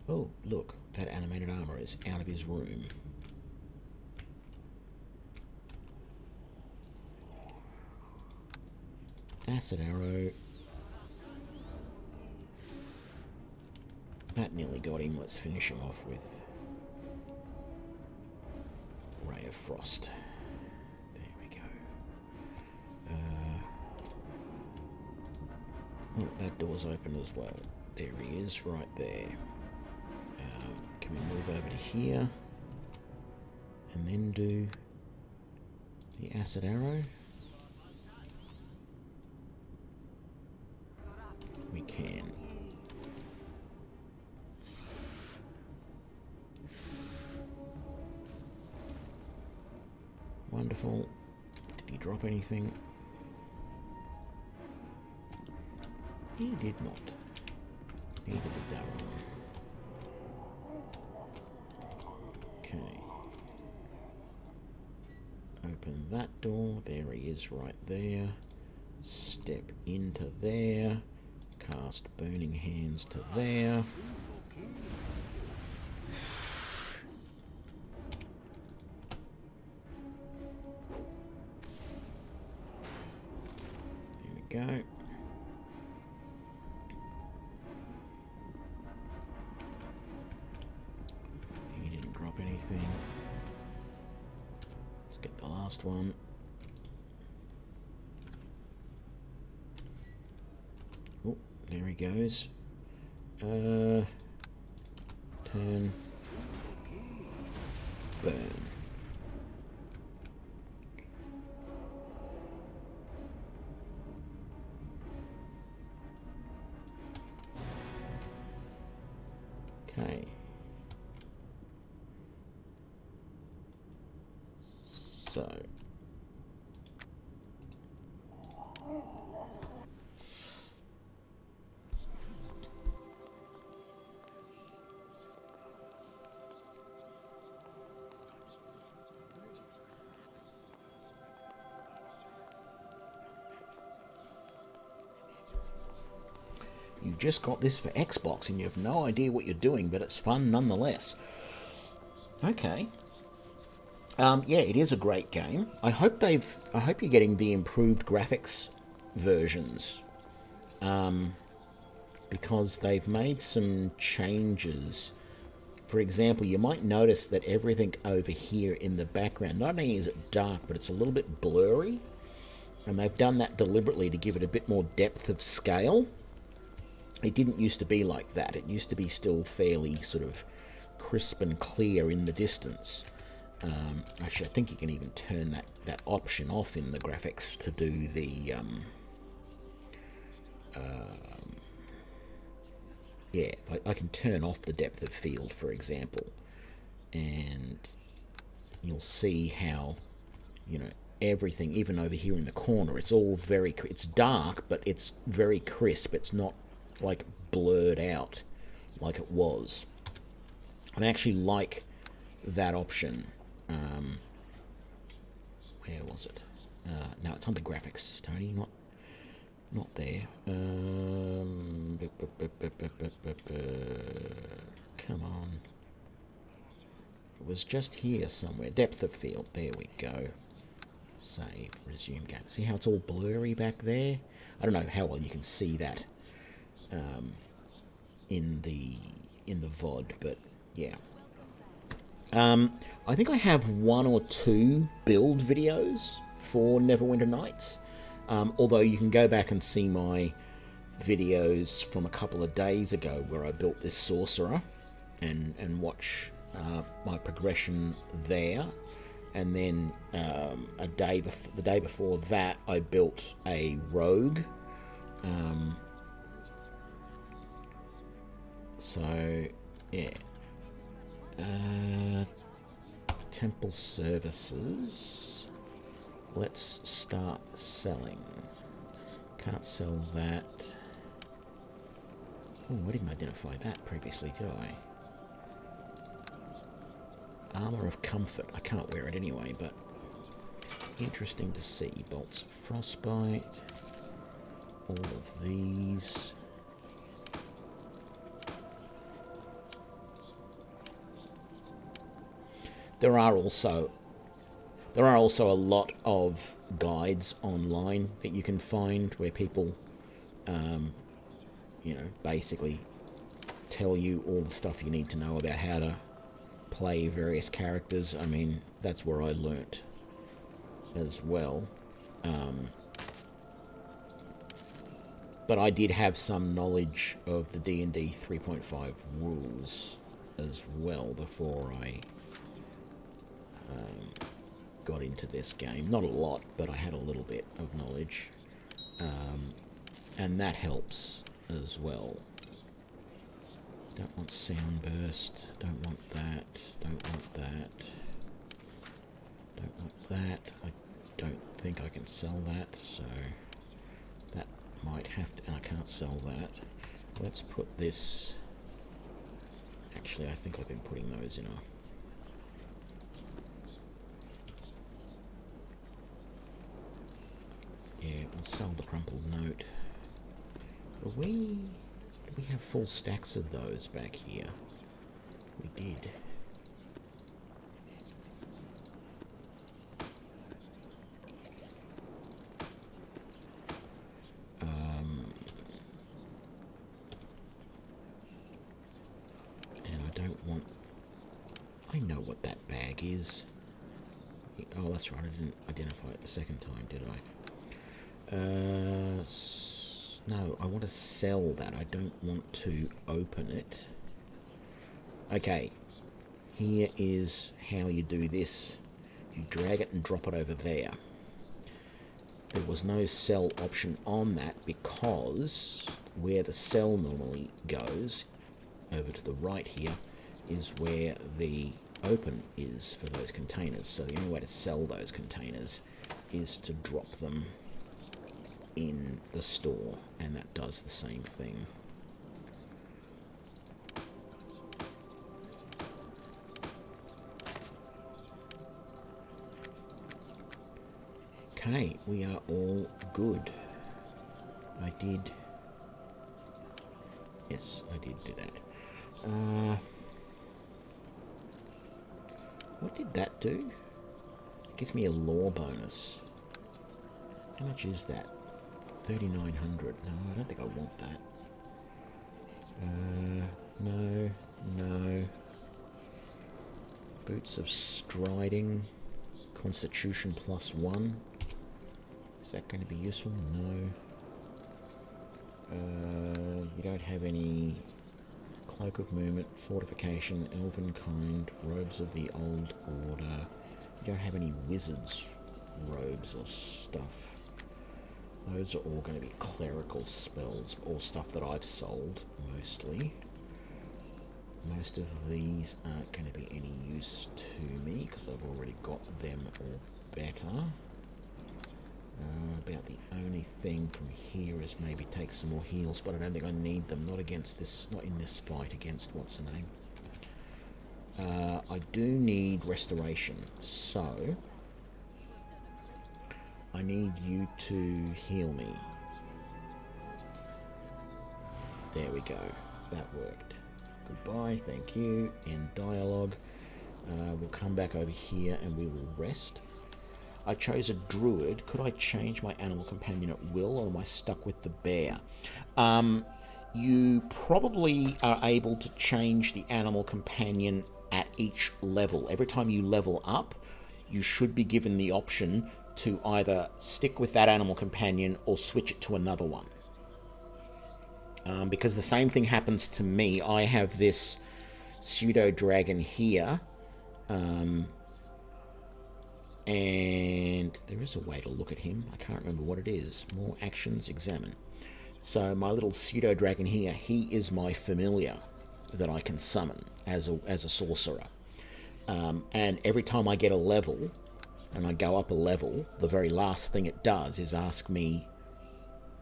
oh, look, that animated armor is out of his room. Acid arrow That nearly got him. Let's finish him off with Ray of Frost. There we go. Uh, oh, that door's open as well. There he is, right there. Um, can we move over to here? And then do the acid arrow? Drop anything? He did not. Neither did. Okay. Open that door. There he is right there. Step into there. Cast Burning Hands to there. Just got this for Xbox and you have no idea what you're doing, but it's fun nonetheless. Okay. Um, yeah, it is a great game. I hope they've. I hope you're getting the improved graphics versions, um, because they've made some changes. For example, you might notice that everything over here in the background, not only is it dark, but it's a little bit blurry, and they've done that deliberately to give it a bit more depth of scale. It didn't used to be like that. It used to be still fairly sort of crisp and clear in the distance. Um, actually, I think you can even turn that, that option off in the graphics to do the... Um, um, yeah, I, I can turn off the depth of field, for example, and you'll see how, you know, everything, even over here in the corner, it's all very, it's dark, but it's very crisp. It's not like blurred out like it was. And I actually like that option. Um, where was it? Uh, no, it's under graphics, Tony, not not there. Um, come on. It was just here somewhere. Depth of field. There we go. Save. Resume game. See how it's all blurry back there? I don't know how well you can see that um, in the in the VOD, but yeah. Um, I think I have one or two build videos for Neverwinter Nights. Um, although you can go back and see my videos from a couple of days ago where I built this sorcerer and and watch uh, my progression there. And then um, a day the day before that, I built a rogue. Um, so, yeah. Uh, temple services. Let's start selling. Can't sell that. Oh, I didn't identify that previously, did I? Armor of Comfort. I can't wear it anyway, but interesting to see. Bolts of Frostbite. All of these. There are also there are also a lot of guides online that you can find where people, um, you know, basically tell you all the stuff you need to know about how to play various characters. I mean, that's where I learnt as well. Um, but I did have some knowledge of the D&D 3.5 rules as well before I um, got into this game. Not a lot, but I had a little bit of knowledge. Um, and that helps as well. Don't want sound burst. Don't want that. Don't want that. Don't want that. I don't think I can sell that, so that might have to, and I can't sell that. Let's put this, actually I think I've been putting those in a Yeah, we'll sell the crumpled note. But we... We have full stacks of those back here? We did. Um, and I don't want... I know what that bag is. Oh, that's right. I didn't identify it the second time, did I? Uh, no, I want to sell that. I don't want to open it. Okay. Here is how you do this. You drag it and drop it over there. There was no sell option on that because where the sell normally goes, over to the right here, is where the open is for those containers. So the only way to sell those containers is to drop them in the store, and that does the same thing. Okay, we are all good. I did... Yes, I did do that. Uh... What did that do? It gives me a lore bonus. How much is that? 3,900. No, I don't think I want that. Uh, no, no. Boots of Striding. Constitution plus one. Is that going to be useful? No. Uh, you don't have any Cloak of Movement, Fortification, Elven Kind, Robes of the Old Order. You don't have any Wizards robes or stuff. Those are all going to be clerical spells, all stuff that I've sold, mostly. Most of these aren't going to be any use to me, because I've already got them or better. Uh, about the only thing from here is maybe take some more heals, but I don't think I need them. Not against this, not in this fight against what's her name. Uh, I do need restoration, so I need you to heal me. There we go. That worked. Goodbye, thank you. End dialogue. Uh, we'll come back over here and we will rest. I chose a druid. Could I change my animal companion at will, or am I stuck with the bear? Um, you probably are able to change the animal companion at each level. Every time you level up, you should be given the option to either stick with that animal companion or switch it to another one. Um, because the same thing happens to me. I have this pseudo dragon here. Um, and there is a way to look at him. I can't remember what it is. More actions, examine. So my little pseudo dragon here, he is my familiar that I can summon as a, as a sorcerer. Um, and every time I get a level, and I go up a level, the very last thing it does is ask me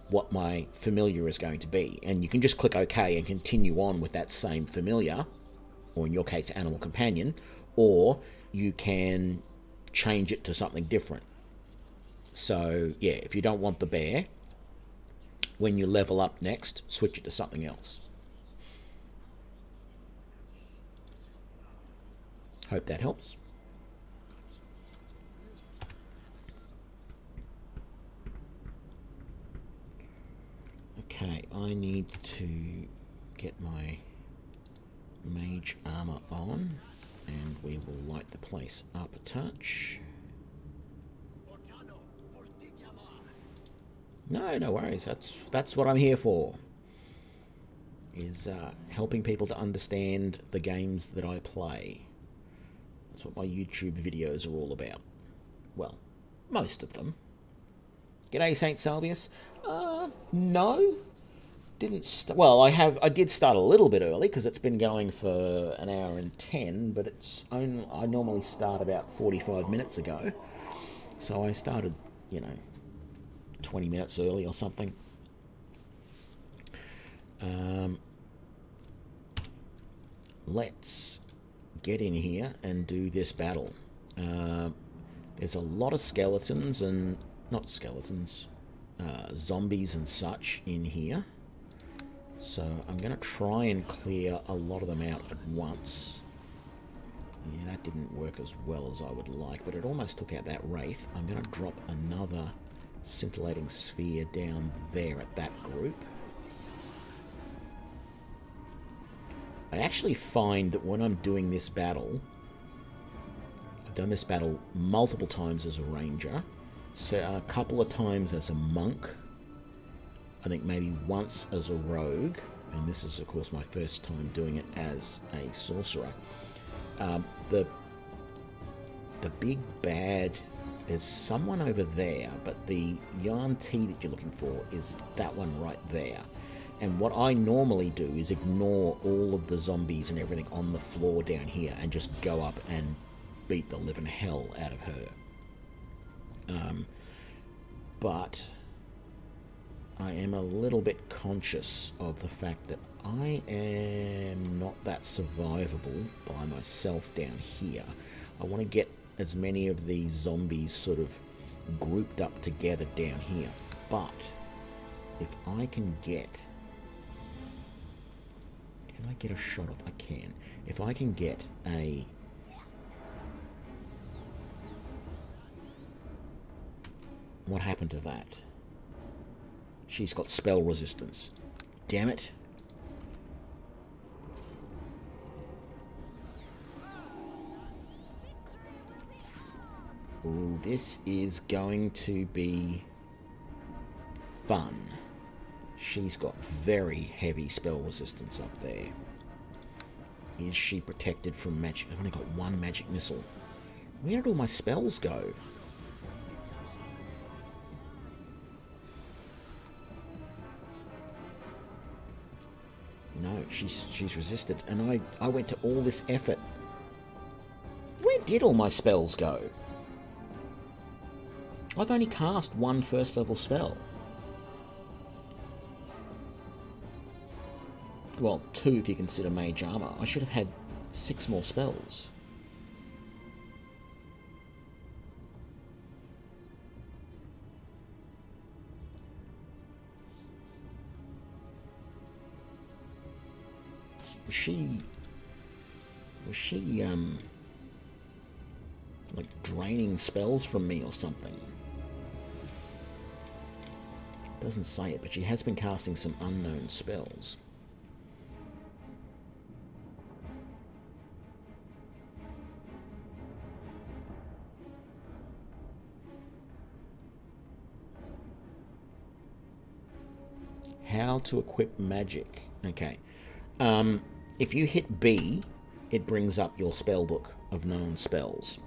what my familiar is going to be. And you can just click OK and continue on with that same familiar, or in your case, animal companion, or you can change it to something different. So, yeah, if you don't want the bear, when you level up next, switch it to something else. Hope that helps. Okay, I need to get my mage armor on and we will light the place up a touch. No, no worries. That's that's what I'm here for. Is uh, helping people to understand the games that I play. That's what my YouTube videos are all about. Well, most of them. G'day, Saint Salvius. Uh, no, didn't well i have i did start a little bit early because it's been going for an hour and 10 but it's only i normally start about 45 minutes ago. So i started you know 20 minutes early or something. Um, let's get in here and do this battle. Uh, there's a lot of skeletons and not skeletons uh, zombies and such in here so I'm going to try and clear a lot of them out at once. Yeah, that didn't work as well as I would like, but it almost took out that Wraith. I'm going to drop another scintillating sphere down there at that group. I actually find that when I'm doing this battle, I've done this battle multiple times as a ranger, so a couple of times as a monk. I think maybe once as a rogue, and this is of course my first time doing it as a sorcerer. Um, the the big bad there's someone over there, but the Yuan Ti that you're looking for is that one right there. And what I normally do is ignore all of the zombies and everything on the floor down here and just go up and beat the living hell out of her. Um, but I am a little bit conscious of the fact that I am not that survivable by myself down here. I want to get as many of these zombies sort of grouped up together down here. But if I can get can I get a shot of I can. If I can get a What happened to that? She's got spell resistance. Damn it. Ooh, this is going to be fun. She's got very heavy spell resistance up there. Is she protected from magic? I've only got one magic missile. Where did all my spells go? She's she's resisted, and I I went to all this effort. Where did all my spells go? I've only cast one first level spell. Well, two if you consider mage armor. I should have had six more spells. She... Was she, um... Like draining spells from me or something? Doesn't say it, but she has been casting some unknown spells. How to equip magic. Okay. Um, if you hit B, it brings up your spell book of known spells.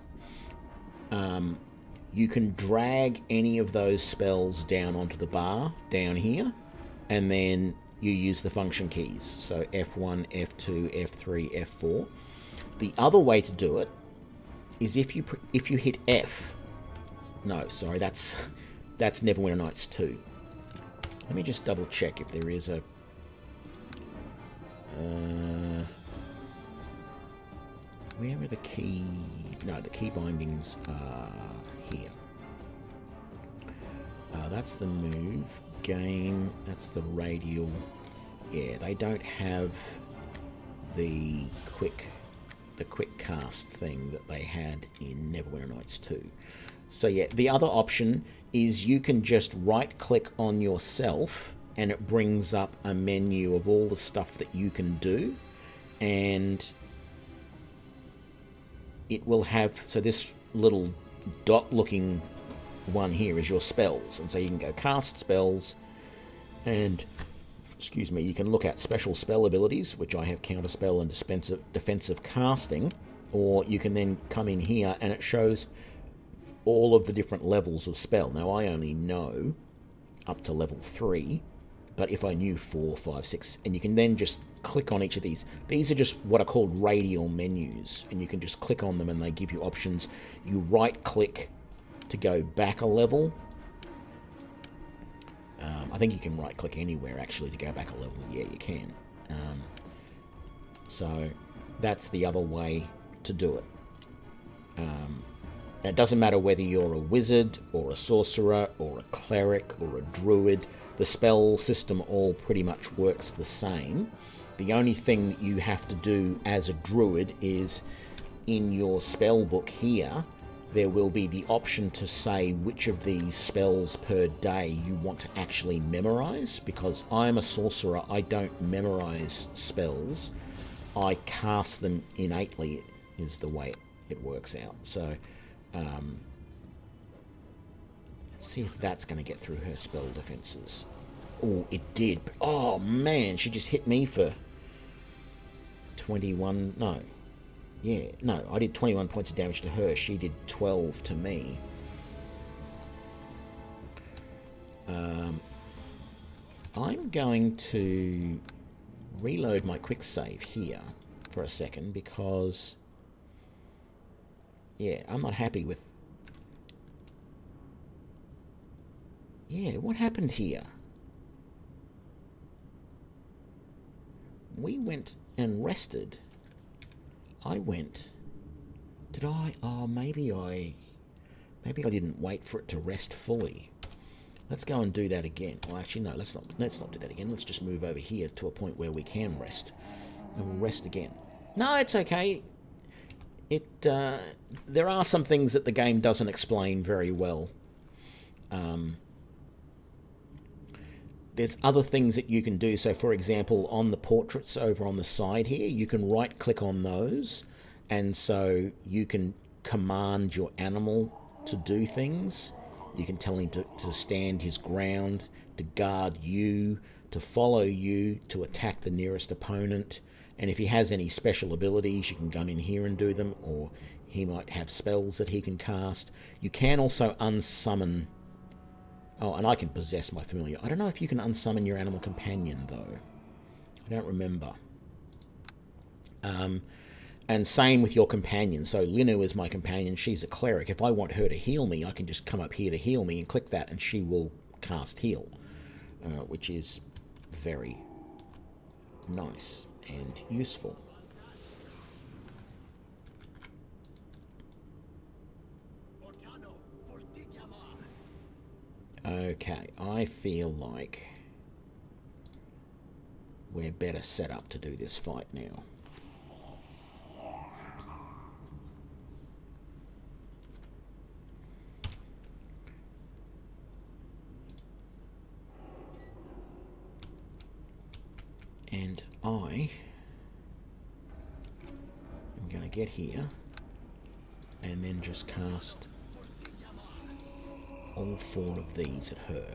Um, you can drag any of those spells down onto the bar down here, and then you use the function keys. So F1, F2, F3, F4. The other way to do it is if you if you hit F. No, sorry, that's that's Neverwinter Nights 2. Let me just double check if there is a. Uh, where are the key? No, the key bindings are here. Uh, that's the move. Game, that's the radial. Yeah, they don't have the quick the quick cast thing that they had in Neverwinter Nights 2. So yeah, the other option is you can just right click on yourself and it brings up a menu of all the stuff that you can do and it will have so this little dot looking one here is your spells and so you can go cast spells and excuse me you can look at special spell abilities which I have counter spell and defensive defensive casting or you can then come in here and it shows all of the different levels of spell. Now I only know up to level 3 but if I knew four, five, six, and you can then just click on each of these. These are just what are called radial menus, and you can just click on them and they give you options. You right click to go back a level. Um, I think you can right click anywhere actually to go back a level. Yeah, you can. Um, so that's the other way to do it. Um, it doesn't matter whether you're a wizard or a sorcerer or a cleric or a druid the spell system all pretty much works the same. The only thing that you have to do as a druid is in your spell book here, there will be the option to say which of these spells per day you want to actually memorize. Because I'm a sorcerer, I don't memorize spells, I cast them innately, is the way it works out. So, um, let's see if that's going to get through her spell defenses. Oh, it did. Oh, man, she just hit me for 21. No. Yeah, no, I did 21 points of damage to her. She did 12 to me. Um, I'm going to reload my quick save here for a second because, yeah, I'm not happy with. Yeah, what happened here? We went and rested. I went. Did I? Oh, maybe I. Maybe I didn't wait for it to rest fully. Let's go and do that again. Well, actually, no. Let's not. Let's not do that again. Let's just move over here to a point where we can rest, and we'll rest again. No, it's okay. It. Uh, there are some things that the game doesn't explain very well. Um, there's other things that you can do. So, for example, on the portraits over on the side here, you can right click on those, and so you can command your animal to do things. You can tell him to, to stand his ground, to guard you, to follow you, to attack the nearest opponent. And if he has any special abilities, you can go in here and do them, or he might have spells that he can cast. You can also unsummon. Oh, and I can possess my familiar. I don't know if you can unsummon your animal companion, though. I don't remember. Um, and same with your companion. So Linu is my companion. She's a cleric. If I want her to heal me, I can just come up here to heal me and click that, and she will cast heal, uh, which is very nice and useful. Okay, I feel like we're better set up to do this fight now. And I am going to get here and then just cast all four of these at her.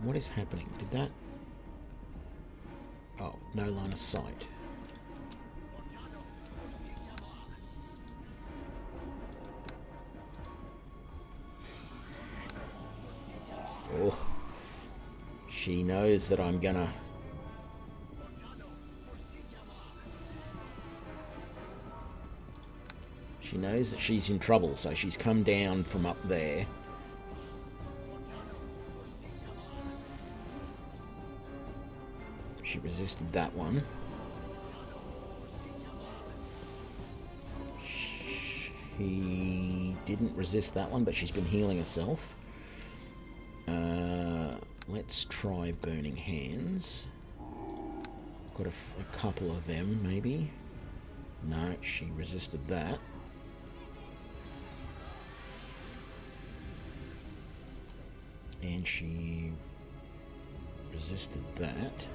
What is happening? Did that... Oh, no line of sight. Oh. She knows that I'm gonna... Knows that she's in trouble, so she's come down from up there. She resisted that one. She didn't resist that one, but she's been healing herself. Uh, let's try Burning Hands. Got a couple of them, maybe. No, she resisted that. And she resisted that.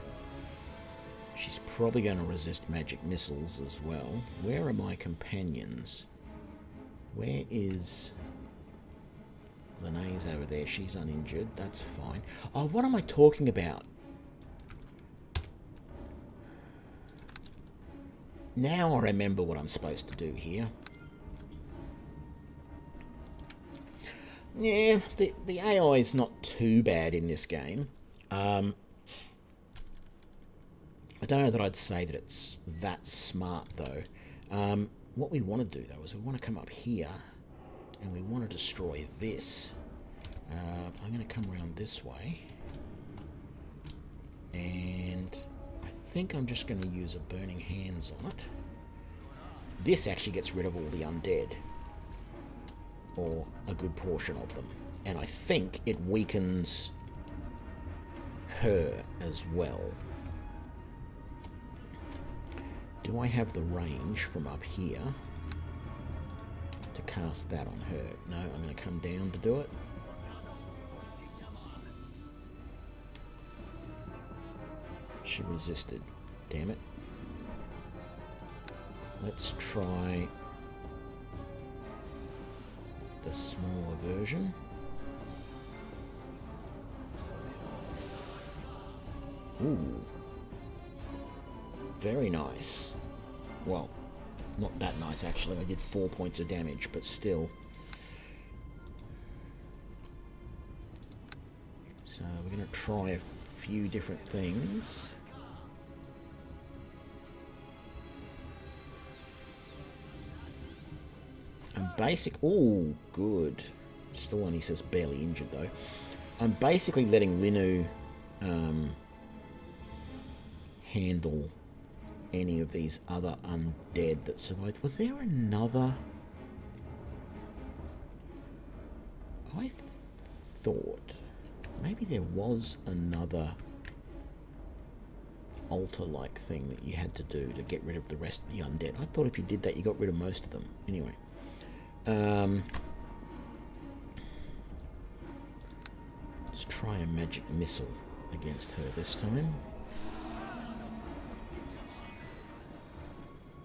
She's probably going to resist magic missiles as well. Where are my companions? Where is... Lene's over there. She's uninjured. That's fine. Oh, what am I talking about? Now I remember what I'm supposed to do here. Yeah, the, the AI is not too bad in this game. Um, I don't know that I'd say that it's that smart, though. Um, what we want to do, though, is we want to come up here and we want to destroy this. Uh, I'm going to come around this way. And I think I'm just going to use a Burning Hands on it. This actually gets rid of all the undead. Or a good portion of them. And I think it weakens her as well. Do I have the range from up here? to cast that on her. No, I'm going to come down to do it. She resisted. Damn it. Let's try the smaller version. Ooh. Very nice. Well, not that nice actually. I did four points of damage, but still. So we're going to try a few different things. Basic. Oh, good. Still only says barely injured though. I'm basically letting Linu um, handle any of these other undead that survived. Was there another? I th thought maybe there was another altar-like thing that you had to do to get rid of the rest of the undead. I thought if you did that, you got rid of most of them. Anyway. Um, let's try a magic missile against her this time.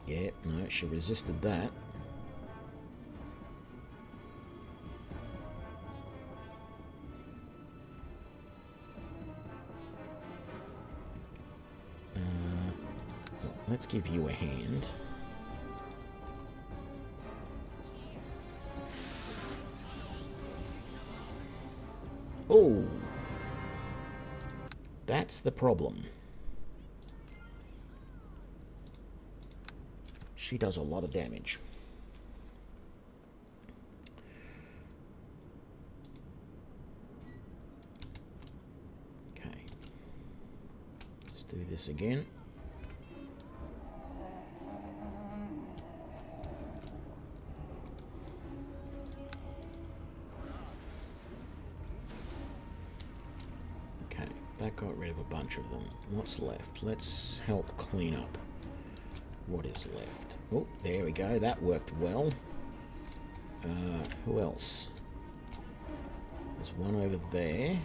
Yeah, no, she resisted that. Uh, let's give you a hand. Oh! That's the problem. She does a lot of damage. Okay. Let's do this again. Bunch of them. What's left? Let's help clean up what is left. Oh, there we go. That worked well. Uh, who else? There's one over there.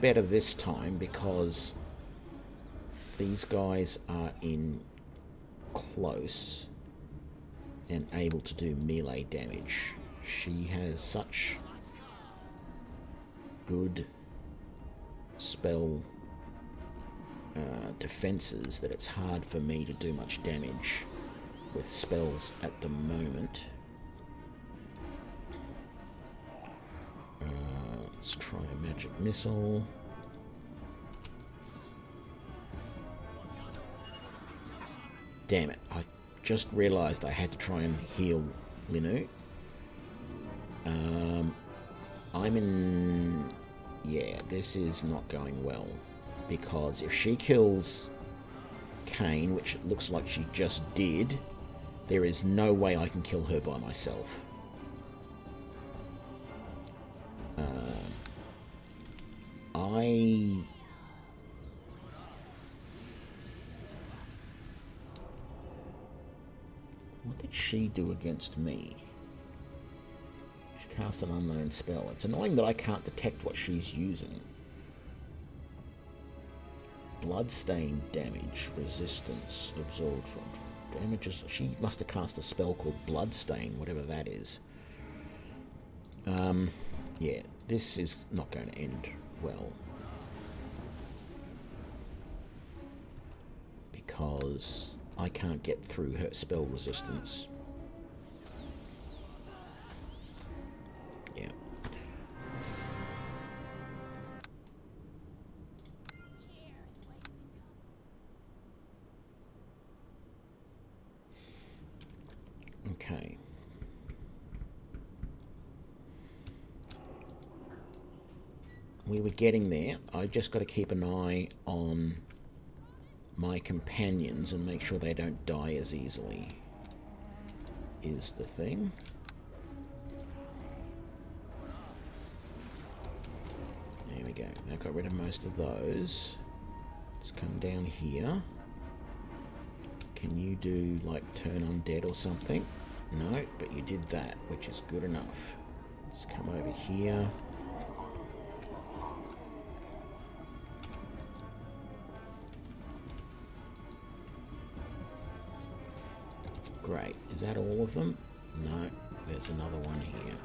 Better this time because these guys are in close and able to do melee damage she has such good spell uh, defenses that it's hard for me to do much damage with spells at the moment. Let's try a magic missile. Damn it, I just realised I had to try and heal Linu. Um, I'm in... Yeah, this is not going well. Because if she kills Kain, which it looks like she just did, there is no way I can kill her by myself. Do against me? She cast an unknown spell. It's annoying that I can't detect what she's using. Bloodstain damage, resistance, absorbed from damages. She must have cast a spell called Bloodstain, whatever that is. Um, yeah, this is not going to end well. because I can't get through her spell resistance. We were getting there. I just got to keep an eye on my companions and make sure they don't die as easily is the thing. There we go. That got rid of most of those. Let's come down here. Can you do, like, turn undead or something? No, but you did that, which is good enough. Let's come over here. Is that all of them? No, there's another one here.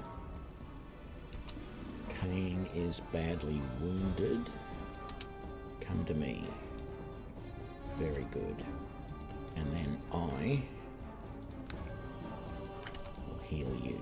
Kane is badly wounded. Come to me. Very good. And then I will heal you.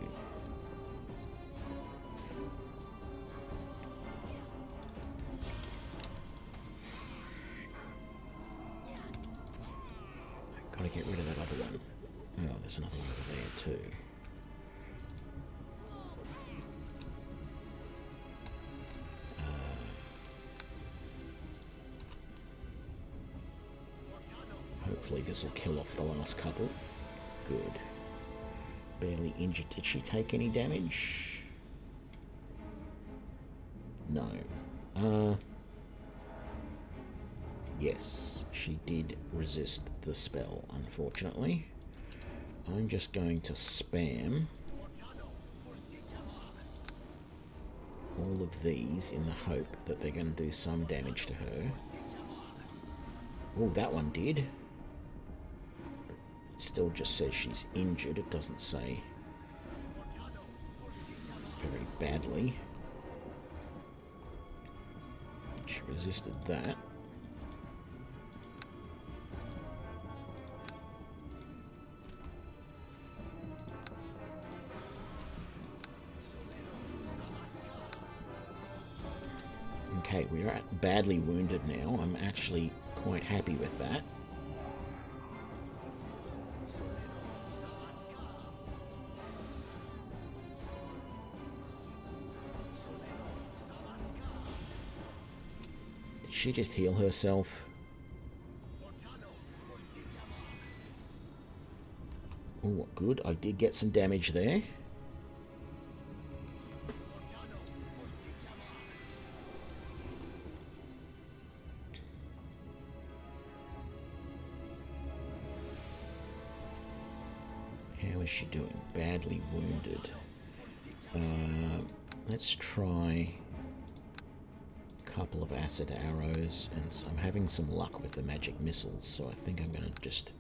Kill off the last couple. Good. Barely injured. Did she take any damage? No. Uh, yes, she did resist the spell, unfortunately. I'm just going to spam all of these in the hope that they're going to do some damage to her. Oh, that one did. Still just says she's injured. It doesn't say very badly. She resisted that. Okay, we're at badly wounded now. I'm actually quite happy with that. She just heal herself? Oh, good. I did get some damage there. How is she doing? Badly wounded. Uh, let's try couple of acid arrows, and I'm having some luck with the magic missiles, so I think I'm going to just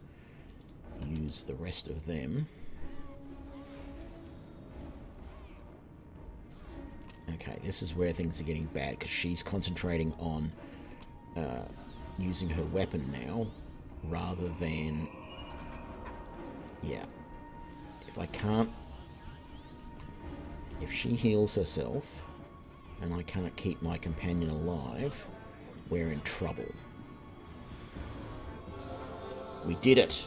use the rest of them. Okay, this is where things are getting bad because she's concentrating on uh, using her weapon now rather than. Yeah. If I can't. If she heals herself and I can't keep my companion alive, we're in trouble. We did it!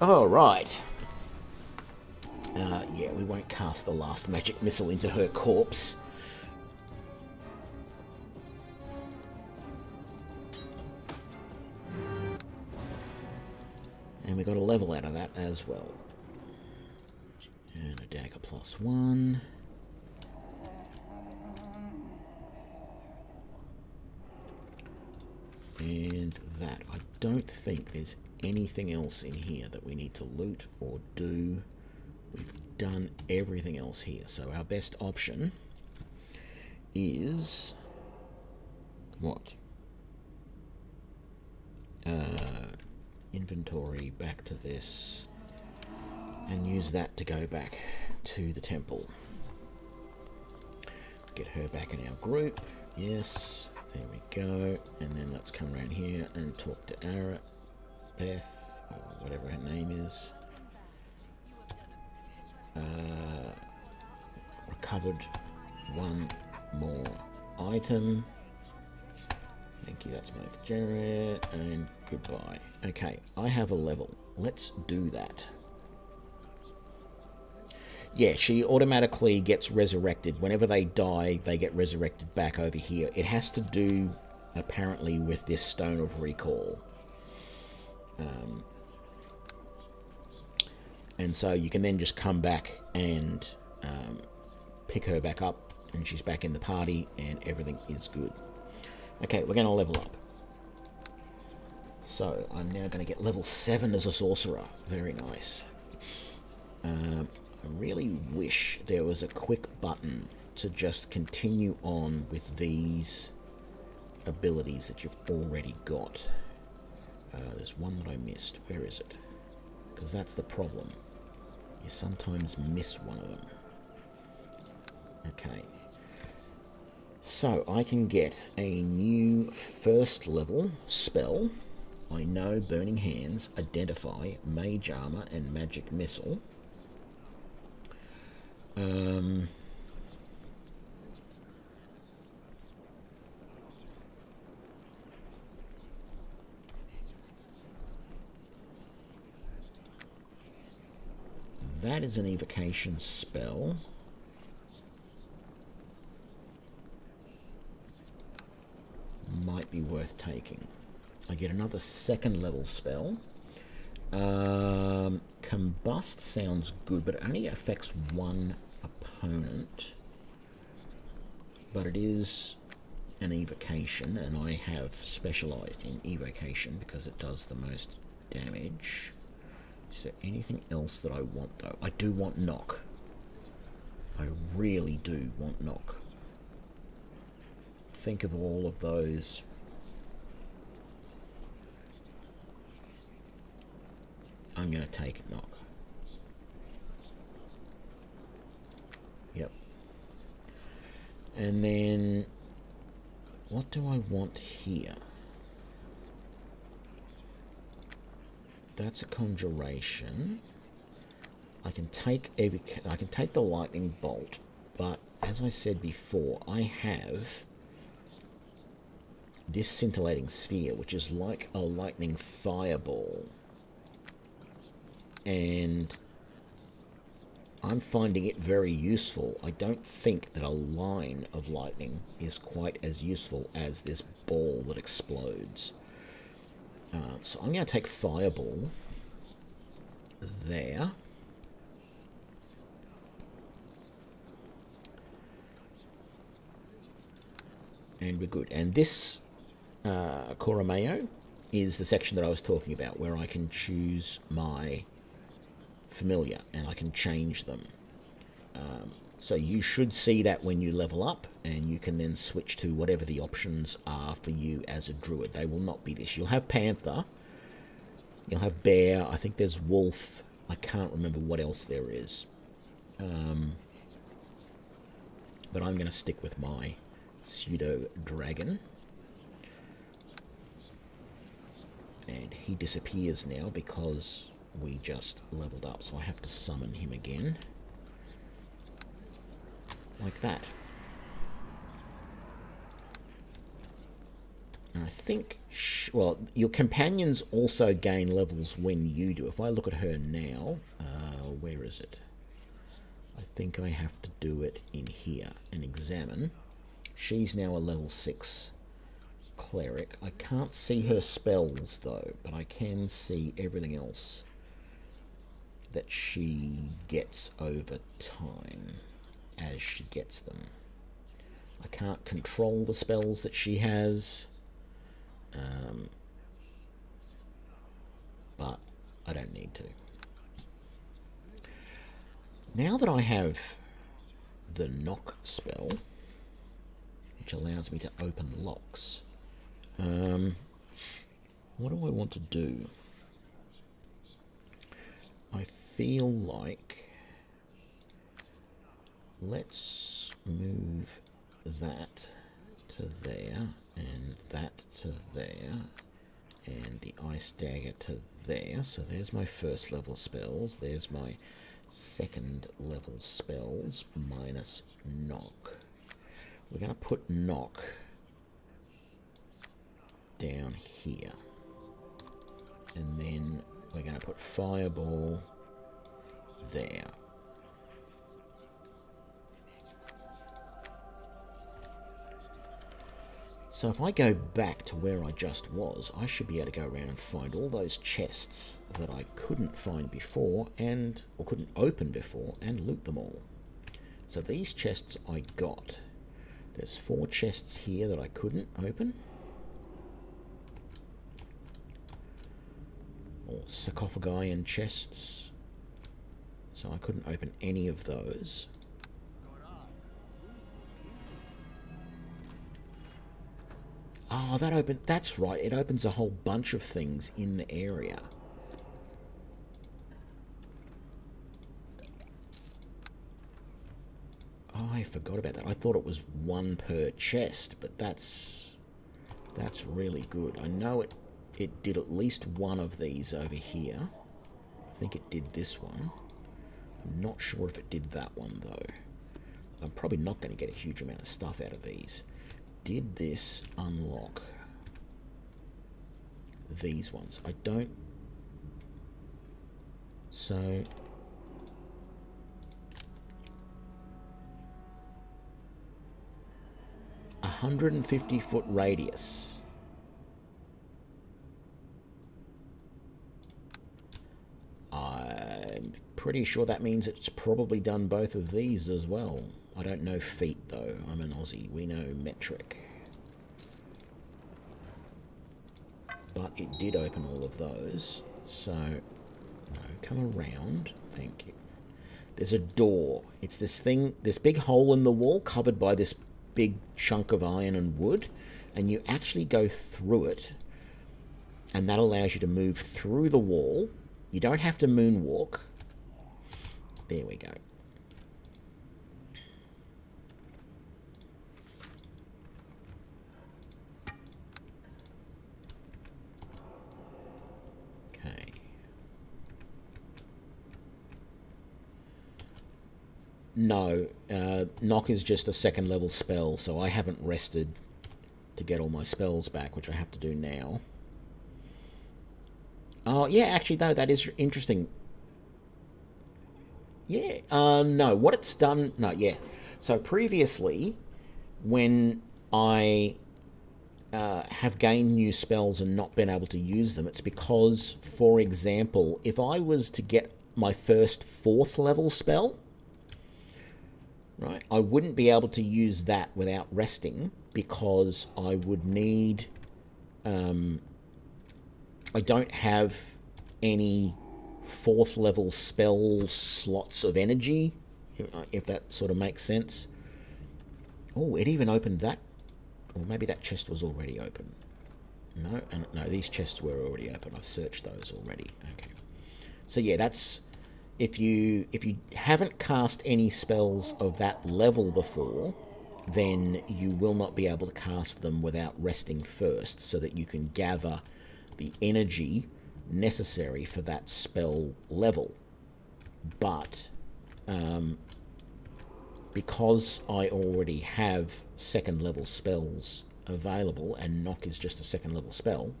All right. Uh, yeah, we won't cast the last magic missile into her corpse. And we got a level out of that as well. And a dagger plus one. And that. I don't think there's anything else in here that we need to loot or do. We've done everything else here. So our best option is what? Uh, inventory back to this and use that to go back to the temple. Get her back in our group. Yes. There we go. And then let's come around here and talk to Ara, Beth, or whatever her name is. Uh, recovered one more item. Thank you, that's both generate and goodbye. Okay, I have a level. Let's do that. Yeah, she automatically gets resurrected. Whenever they die, they get resurrected back over here. It has to do, apparently, with this Stone of Recall. Um, and so you can then just come back and um, pick her back up, and she's back in the party, and everything is good. Okay, we're going to level up. So I'm now going to get level 7 as a sorcerer. Very nice. Um, I really wish there was a quick button to just continue on with these abilities that you've already got. Uh, there's one that I missed. Where is it? Because that's the problem. You sometimes miss one of them. Okay. So I can get a new first level spell. I know Burning Hands, Identify, Mage Armor, and Magic Missile. Um, that is an evocation spell. Might be worth taking. I get another second level spell. Um, combust sounds good, but it only affects one opponent, but it is an evocation, and I have specialized in evocation because it does the most damage. Is there anything else that I want, though? I do want knock. I really do want knock. Think of all of those. I'm going to take knock. And then, what do I want here? That's a conjuration. I can take a, I can take the lightning bolt, but as I said before, I have this scintillating sphere, which is like a lightning fireball. And I'm finding it very useful. I don't think that a line of lightning is quite as useful as this ball that explodes. Uh, so I'm going to take Fireball there. And we're good. And this uh, Corameo is the section that I was talking about, where I can choose my familiar and I can change them. Um, so you should see that when you level up and you can then switch to whatever the options are for you as a druid. They will not be this. You'll have panther, you'll have bear, I think there's wolf, I can't remember what else there is. Um, but I'm going to stick with my pseudo dragon. And he disappears now because we just leveled up, so I have to summon him again. Like that. And I think, well, your companions also gain levels when you do. If I look at her now, uh, where is it? I think I have to do it in here and examine. She's now a level 6 cleric. I can't see her spells though, but I can see everything else that she gets over time as she gets them. I can't control the spells that she has, um, but I don't need to. Now that I have the knock spell, which allows me to open locks, um, what do I want to do? I feel like let's move that to there, and that to there, and the ice dagger to there. So there's my first level spells. There's my second level spells minus knock. We're going to put knock down here. And then we're going to put fireball there. So if I go back to where I just was, I should be able to go around and find all those chests that I couldn't find before and or couldn't open before and loot them all. So these chests I got. There's four chests here that I couldn't open. Or sarcophagi and chests. So I couldn't open any of those. Oh, that open. That's right. It opens a whole bunch of things in the area. Oh, I forgot about that. I thought it was one per chest, but that's that's really good. I know it it did at least one of these over here. I think it did this one. I'm not sure if it did that one though. I'm probably not going to get a huge amount of stuff out of these did this unlock these ones? I don't... So... A 150 foot radius. I'm pretty sure that means it's probably done both of these as well. I don't know feet though. I'm an Aussie. We know metric. But it did open all of those. So, no, come around. Thank you. There's a door. It's this thing, this big hole in the wall covered by this big chunk of iron and wood. And you actually go through it. And that allows you to move through the wall. You don't have to moonwalk. There we go. Okay. No, uh, knock is just a second level spell, so I haven't rested to get all my spells back, which I have to do now. Oh, yeah, actually, no, that is interesting. Yeah, uh, no, what it's done, no, yeah. So previously, when I uh, have gained new spells and not been able to use them, it's because, for example, if I was to get my first fourth level spell, right? I wouldn't be able to use that without resting because I would need. Um, I don't have any fourth level spell slots of energy, if that sort of makes sense. Oh, it even opened that. Or maybe that chest was already open. No, and no, these chests were already open. I've searched those already. Okay. So yeah, that's if you if you haven't cast any spells of that level before, then you will not be able to cast them without resting first, so that you can gather the energy necessary for that spell level. But um, because I already have second level spells available, and knock is just a second level spell,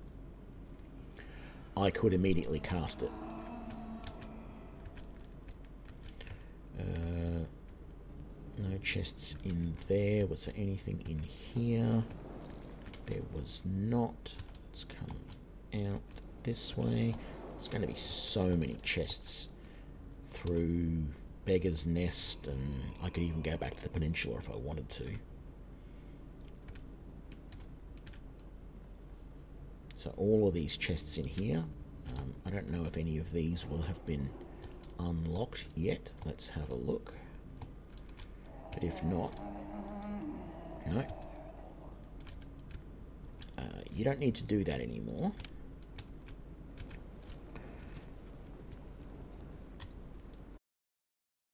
I could immediately cast it. Uh, no chests in there. Was there anything in here? There was not. Let's come out this way. There's going to be so many chests through Beggar's Nest, and I could even go back to the peninsula if I wanted to. So all of these chests in here. Um, I don't know if any of these will have been unlocked yet. Let's have a look. But if not, no. Uh, you don't need to do that anymore.